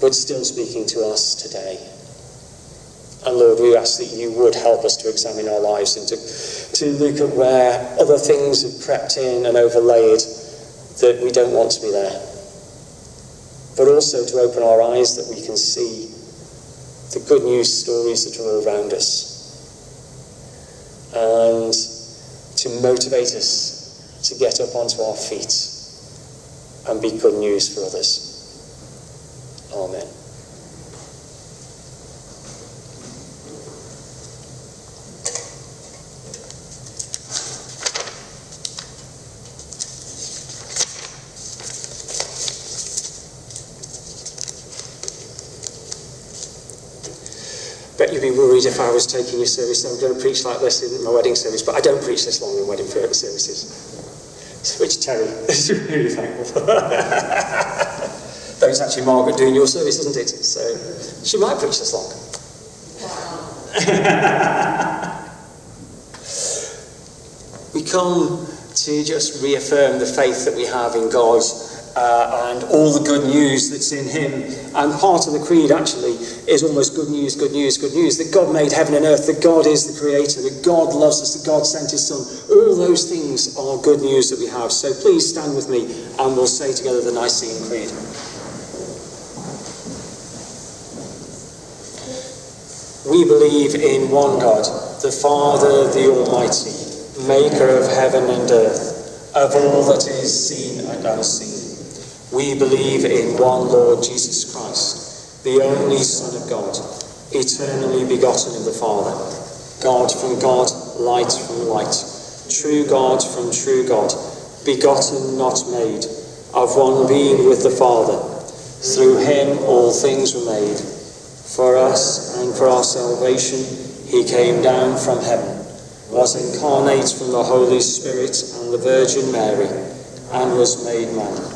but still speaking to us today. And Lord, we ask that you would help us to examine our lives and to, to look at where other things have crept in and overlaid that we don't want to be there. But also to open our eyes that we can see the good news stories that are around us. And to motivate us to get up onto our feet and be good news for others. Amen. If I was taking your service. I'm going to preach like this in my wedding service, but I don't preach this long in wedding services. Which Terry is really thankful for. Though it's actually Margaret doing your service, isn't it? So she might preach this long. we come to just reaffirm the faith that we have in God uh, and all the good news that's in him. And part of the creed actually is almost good news, good news, good news that God made heaven and earth, that God is the creator, that God loves us, that God sent his son. All those things are good news that we have. So please stand with me and we'll say together the Nicene Creed. We believe in one God, the Father, the Almighty, maker of heaven and earth, of all that is seen and unseen. We believe in one Lord Jesus Christ, the only Son of God, eternally begotten of the Father, God from God, light from light, true God from true God, begotten, not made, of one being with the Father. Through him all things were made. For us and for our salvation, he came down from heaven, was incarnate from the Holy Spirit and the Virgin Mary, and was made man.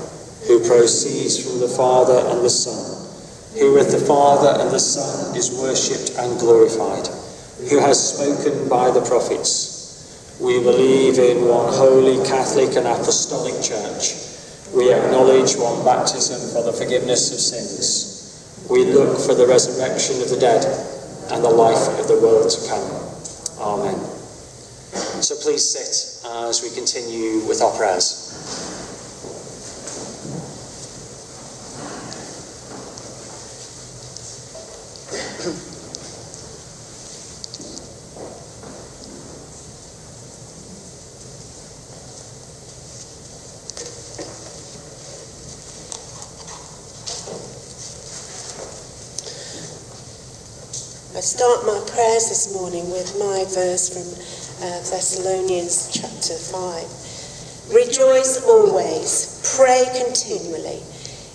proceeds from the Father and the Son, who with the Father and the Son is worshipped and glorified, who has spoken by the prophets. We believe in one holy, Catholic, and Apostolic Church. We acknowledge one baptism for the forgiveness of sins. We look for the resurrection of the dead and the life of the world to come. Amen. So please sit as we continue with our prayers. I start my prayers this morning with my verse from uh, Thessalonians chapter 5. Rejoice always, pray continually,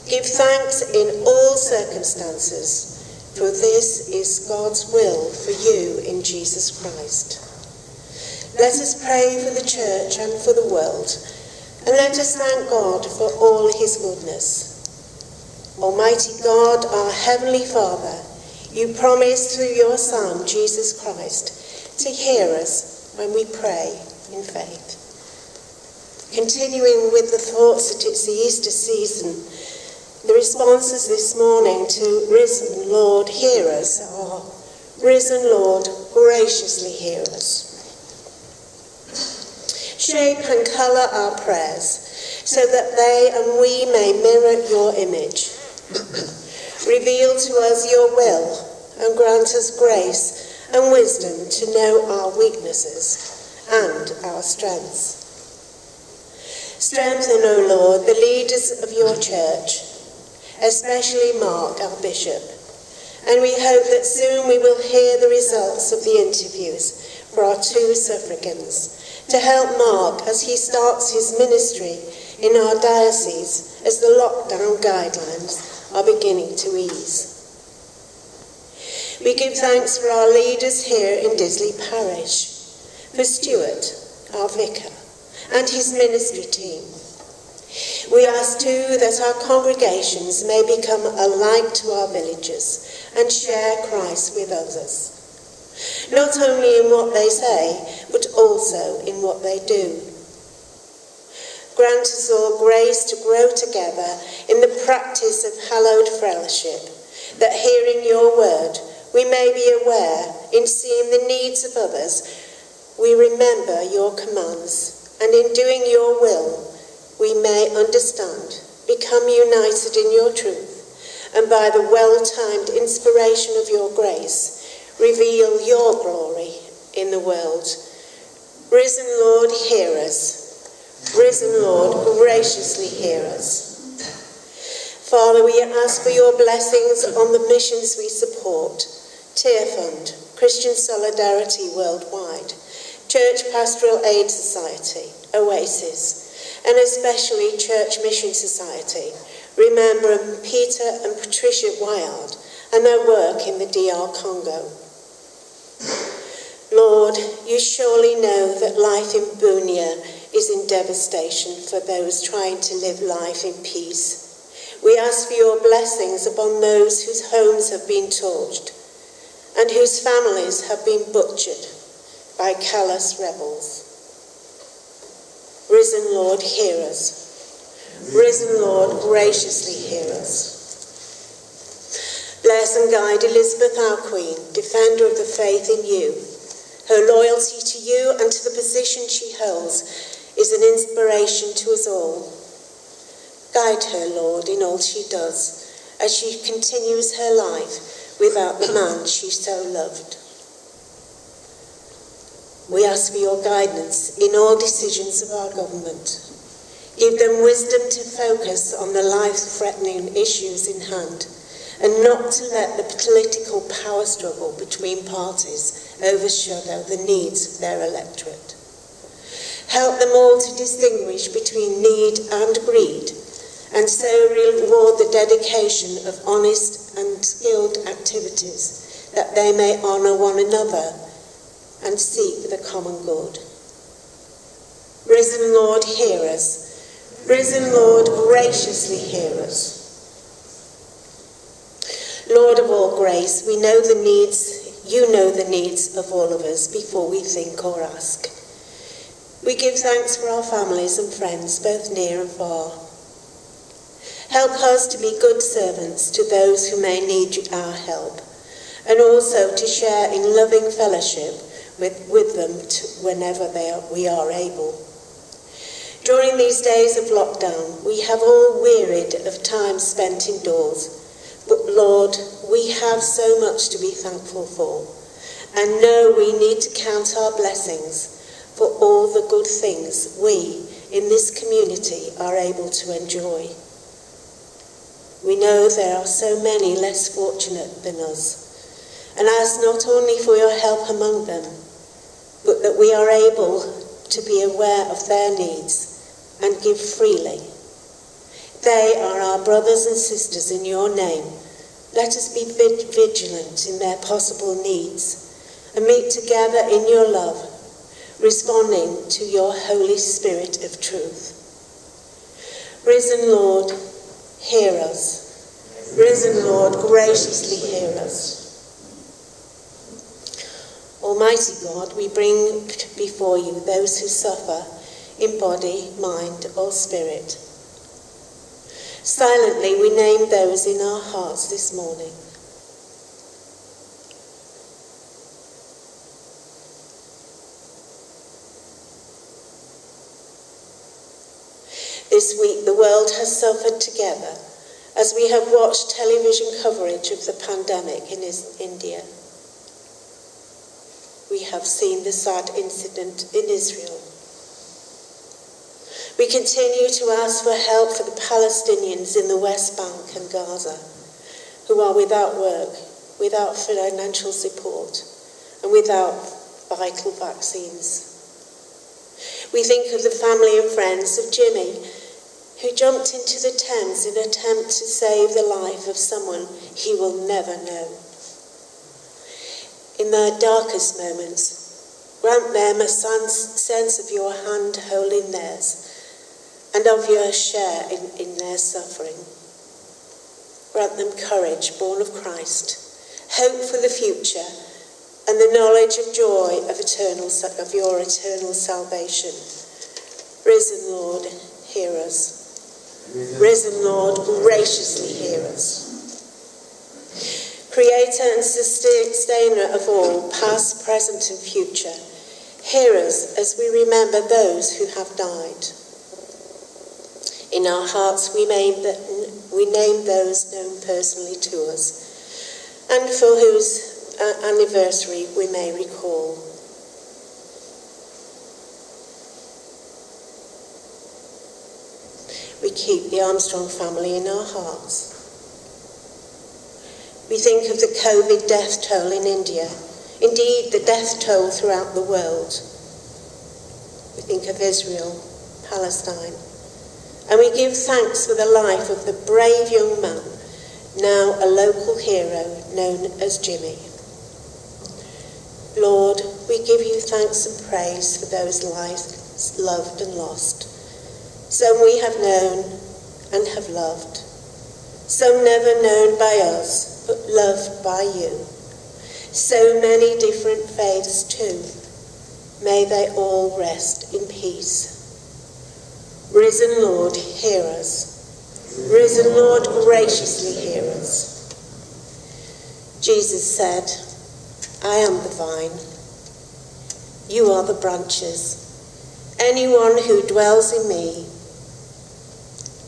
give thanks in all circumstances, for this is God's will for you in Jesus Christ. Let us pray for the church and for the world, and let us thank God for all his goodness. Almighty God, our Heavenly Father, you promised through your Son, Jesus Christ, to hear us when we pray in faith. Continuing with the thoughts that it's the Easter season, the responses this morning to Risen Lord, hear us are Risen Lord, graciously hear us. Shape and colour our prayers so that they and we may mirror your image. Reveal to us your will and grant us grace and wisdom to know our weaknesses and our strengths. Strengthen, O Lord, the leaders of your church, especially Mark, our bishop, and we hope that soon we will hear the results of the interviews for our two suffragans to help Mark as he starts his ministry in our diocese as the lockdown guidelines are beginning to ease. We give thanks for our leaders here in Disley Parish, for Stuart, our vicar, and his ministry team. We ask too that our congregations may become a light to our villages and share Christ with others, not only in what they say, but also in what they do. Grant us all grace to grow together in the practice of hallowed fellowship, that hearing your word, we may be aware, in seeing the needs of others, we remember your commands, and in doing your will, we may understand, become united in your truth, and by the well-timed inspiration of your grace, reveal your glory in the world. Risen Lord, hear us. Risen Lord, graciously hear us. Father, we ask for your blessings on the missions we support Tearfund, Christian Solidarity Worldwide, Church Pastoral Aid Society, Oasis, and especially Church Mission Society. remembering Peter and Patricia Wyard and their work in the DR Congo. Lord, you surely know that life in Bunia is in devastation for those trying to live life in peace. We ask for your blessings upon those whose homes have been torched and whose families have been butchered by callous rebels. Risen Lord, hear us. Risen Lord, graciously hear us. Bless and guide Elizabeth, our Queen, defender of the faith in you. Her loyalty to you and to the position she holds is an inspiration to us all. Guide her, Lord, in all she does as she continues her life without the man she so loved. We ask for your guidance in all decisions of our government. Give them wisdom to focus on the life-threatening issues in hand and not to let the political power struggle between parties overshadow the needs of their electorate. Help them all to distinguish between need and greed and so reward the dedication of honest and skilled activities, that they may honour one another and seek the common good. Risen Lord, hear us. Risen Lord, graciously hear us. Lord of all grace, we know the needs, you know the needs of all of us before we think or ask. We give thanks for our families and friends, both near and far. Help us to be good servants to those who may need our help, and also to share in loving fellowship with, with them to, whenever they are, we are able. During these days of lockdown, we have all wearied of time spent indoors. But Lord, we have so much to be thankful for, and know we need to count our blessings for all the good things we in this community are able to enjoy. We know there are so many less fortunate than us, and ask not only for your help among them, but that we are able to be aware of their needs and give freely. They are our brothers and sisters in your name. Let us be vigilant in their possible needs and meet together in your love, responding to your Holy Spirit of truth. Risen Lord, hear us. Risen Lord, graciously hear us. Almighty God, we bring before you those who suffer in body, mind, or spirit. Silently, we name those in our hearts this morning. This week, the world has suffered together as we have watched television coverage of the pandemic in India we have seen the sad incident in Israel. We continue to ask for help for the Palestinians in the West Bank and Gaza who are without work, without financial support, and without vital vaccines. We think of the family and friends of Jimmy who jumped into the Thames in an attempt to save the life of someone he will never know in their darkest moments. Grant them a sense of your hand holding theirs and of your share in, in their suffering. Grant them courage born of Christ, hope for the future, and the knowledge of joy of, eternal, of your eternal salvation. Risen Lord, hear us. Risen Lord, graciously hear us creator and sustainer of all, past, present, and future, hear us as we remember those who have died. In our hearts, we name, we name those known personally to us, and for whose uh, anniversary we may recall. We keep the Armstrong family in our hearts. We think of the COVID death toll in India, indeed, the death toll throughout the world. We think of Israel, Palestine, and we give thanks for the life of the brave young man, now a local hero known as Jimmy. Lord, we give you thanks and praise for those lives loved and lost. Some we have known and have loved, some never known by us but loved by you. So many different faiths too. May they all rest in peace. Risen Lord, hear us. Risen Lord, graciously hear us. Jesus said, I am the vine. You are the branches. Anyone who dwells in me,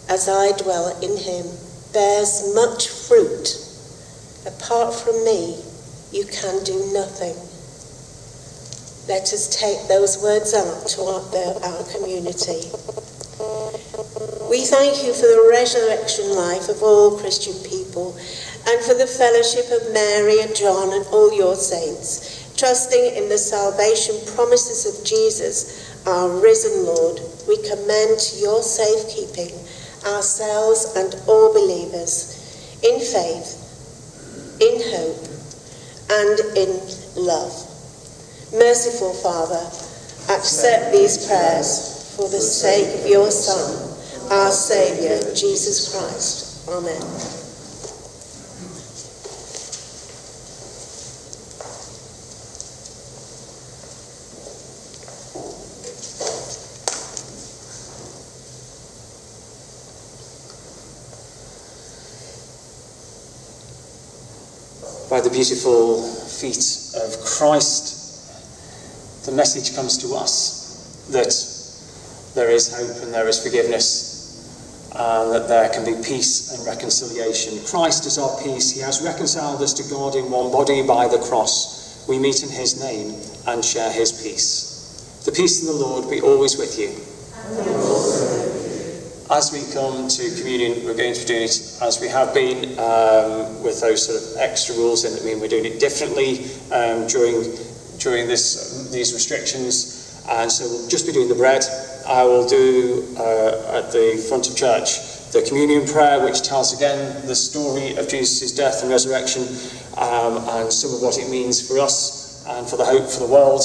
as I dwell in him, bears much fruit. Apart from me, you can do nothing. Let us take those words out to our, our community. We thank you for the resurrection life of all Christian people and for the fellowship of Mary and John and all your saints, trusting in the salvation promises of Jesus, our risen Lord. We commend to your safekeeping ourselves and all believers, in faith, in hope, and in love. Merciful Father, accept these prayers for the sake of your Son, our Saviour, Jesus Christ. Amen. By the beautiful feet of Christ, the message comes to us that there is hope and there is forgiveness, and that there can be peace and reconciliation. Christ is our peace. He has reconciled us to God in one body by the cross. We meet in His name and share His peace. The peace of the Lord be always with you. As we come to communion, we're going to be doing it as we have been, um, with those sort of extra rules in that mean we're doing it differently um, during during this these restrictions. And so we'll just be doing the bread. I will do uh, at the front of church the communion prayer, which tells again the story of Jesus' death and resurrection, um, and some of what it means for us and for the hope for the world.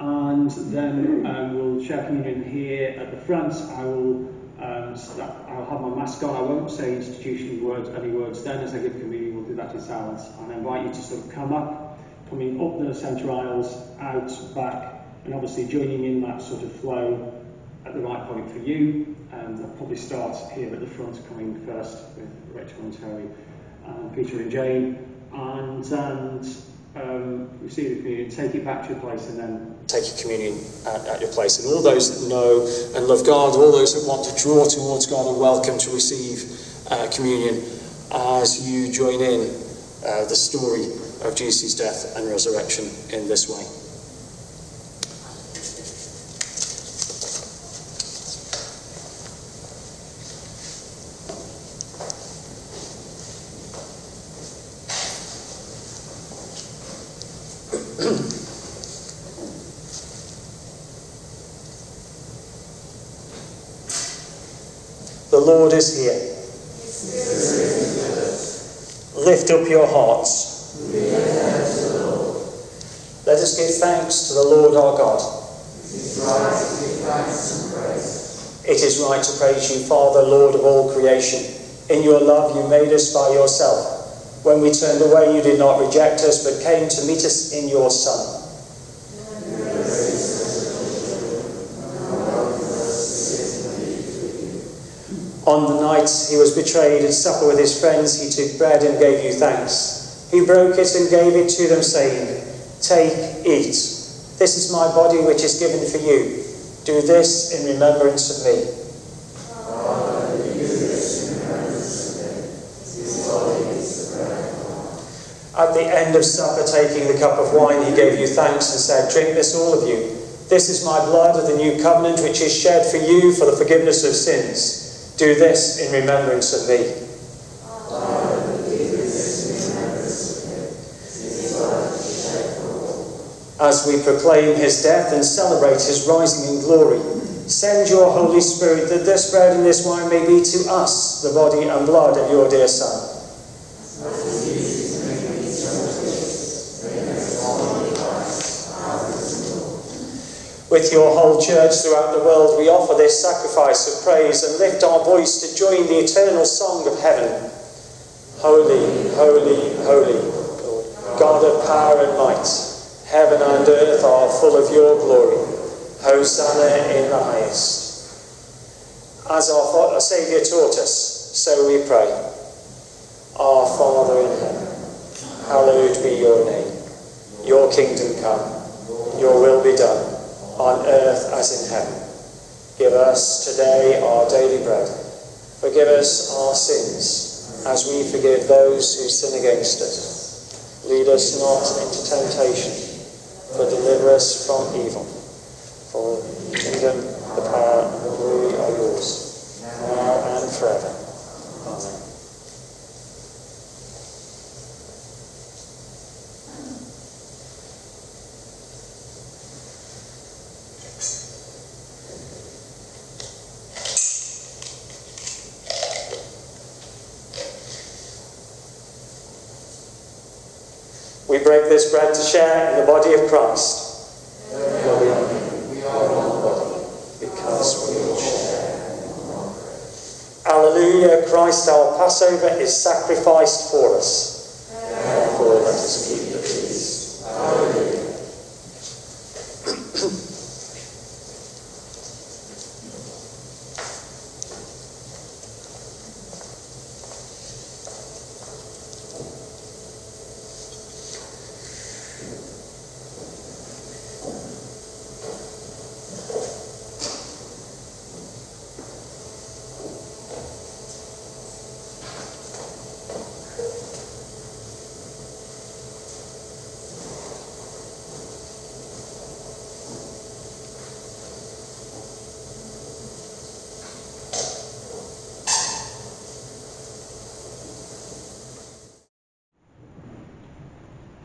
And then um, we'll share communion here at the front. I will I'll have my mask on. I won't say institutional words, any words then as I give communion. We'll do that in silence. And I invite you to sort of come up, coming up the centre aisles, out, back, and obviously joining in that sort of flow at the right point for you. And I'll probably start here at the front, coming first with Rachel and Terry, and Peter and Jane. And, and um, receive the communion, take it back to your place, and then take your communion at, at, your place. And all those that know and love God, all those that want to draw towards God, are welcome to receive uh, communion as you join in uh, the story of Jesus' death and resurrection in this way. The Lord is here. Lift up your hearts. Let us give thanks to the Lord our God. It is right to praise you, Father, Lord of all creation. In your love, you made us by yourself. When we turned away, you did not reject us, but came to meet us in your Son. On the night he was betrayed at supper with his friends, he took bread and gave you thanks. He broke it and gave it to them, saying, Take, eat. This is my body which is given for you. Do this in remembrance of me. At the end of supper, taking the cup of wine, he gave you thanks and said, Drink this, all of you. This is my blood of the new covenant, which is shed for you for the forgiveness of sins. Do this in remembrance of me. As we proclaim his death and celebrate his rising in glory, send your Holy Spirit that this bread and this wine may be to us the body and blood of your dear Son. With your whole church throughout the world, we offer this sacrifice of praise and lift our voice to join the eternal song of heaven. Holy, holy, holy, God of power and might, heaven and earth are full of your glory. Hosanna in the highest. As our Saviour taught us, so we pray. Our Father in heaven, hallowed be your name. Your kingdom come, your will be done on earth as in heaven. Give us today our daily bread. Forgive us our sins as we forgive those who sin against us. Lead us not into temptation, but deliver us from evil. For the kingdom, the power, and the glory are yours, now and forever. Amen. we break bread to share in the body of Christ. Because we all share. Alleluia, Christ our Passover is sacrificed for us. Therefore let us keep the feast. Alleluia.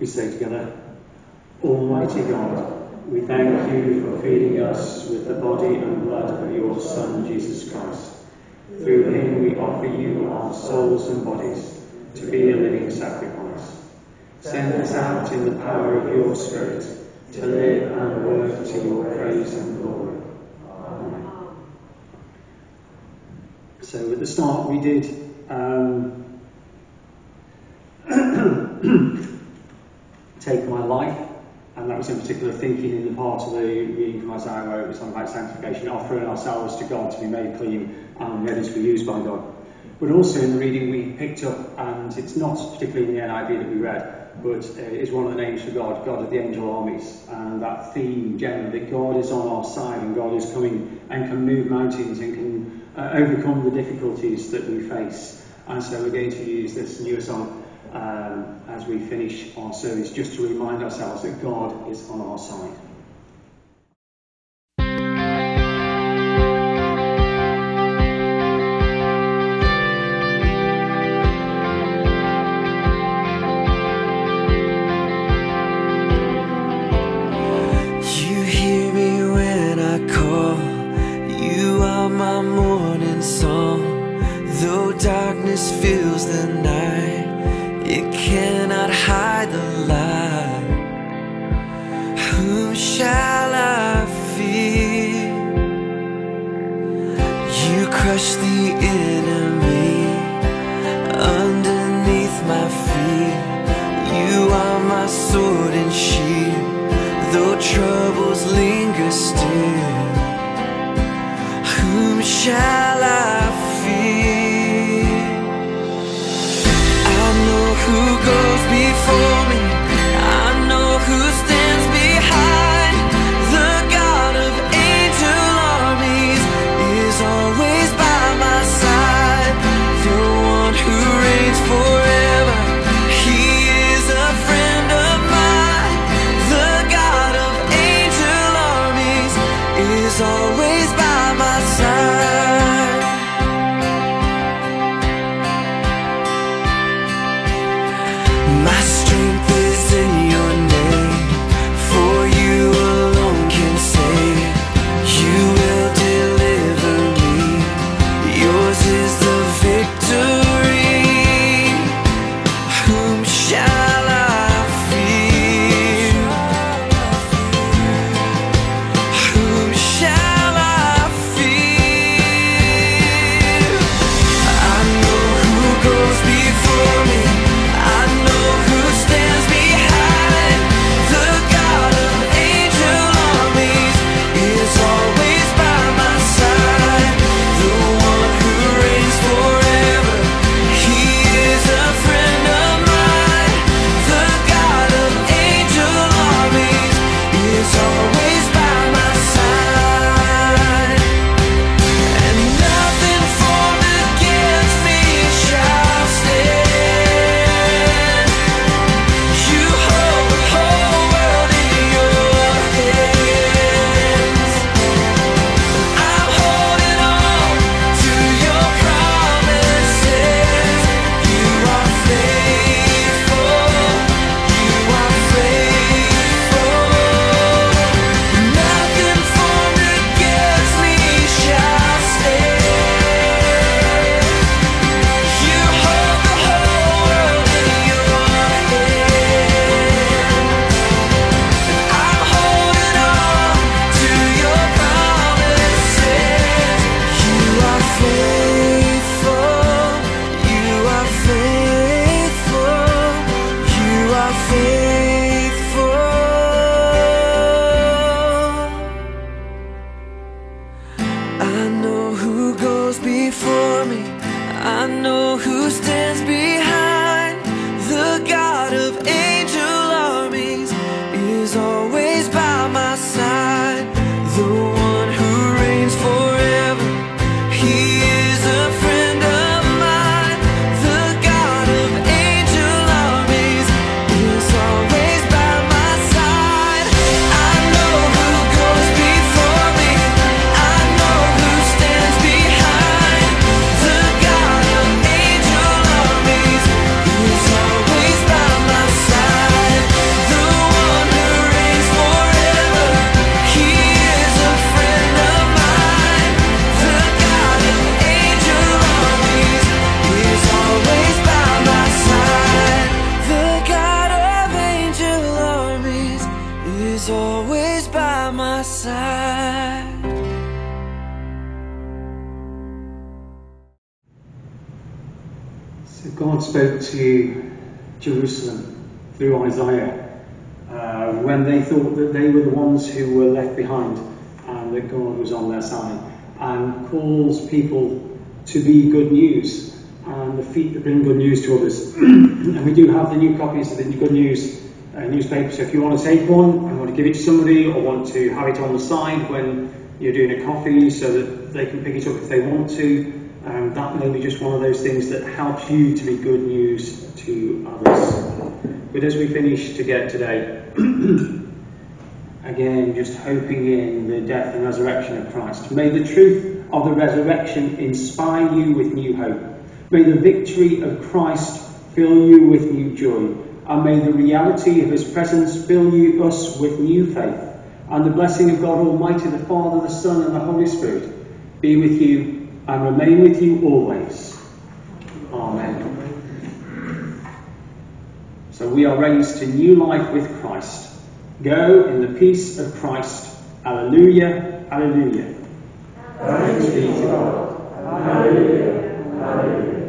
We say together, Almighty God, we thank you for feeding us with the body and blood of your Son, Jesus Christ. Through him we offer you our souls and bodies to be a living sacrifice. Send us out in the power of your Spirit to live and work to your praise and glory. Amen. So at the start we did um, take my life, and that was in particular thinking in the part of the reading from Isaiah where it was about sanctification, offering ourselves to God to be made clean and ready to be used by God. But also in the reading we picked up, and it's not particularly in the NIV that we read, but is one of the names for God, God of the angel armies, and that theme generally that God is on our side and God is coming and can move mountains and can uh, overcome the difficulties that we face. And so we're going to use this newer song um, as we finish our service, just to remind ourselves that God is on our side. Is to Jerusalem through Isaiah uh, when they thought that they were the ones who were left behind and that God was on their side and calls people to be good news and the feet that bring good news to others. and we do have the new copies of the good news uh, newspaper, so if you want to take one and want to give it to somebody or want to have it on the side when you're doing a coffee so that they can pick it up if they want to, um, that may be just one of those things that helps you to be good news to others. But as we finish together today, again, just hoping in the death and resurrection of Christ. May the truth of the resurrection inspire you with new hope. May the victory of Christ fill you with new joy. And may the reality of his presence fill you us with new faith. And the blessing of God Almighty, the Father, the Son, and the Holy Spirit be with you and remain with you always. Amen. So we are raised to new life with Christ. Go in the peace of Christ. Alleluia, alleluia. Thanks be to God. Alleluia, alleluia.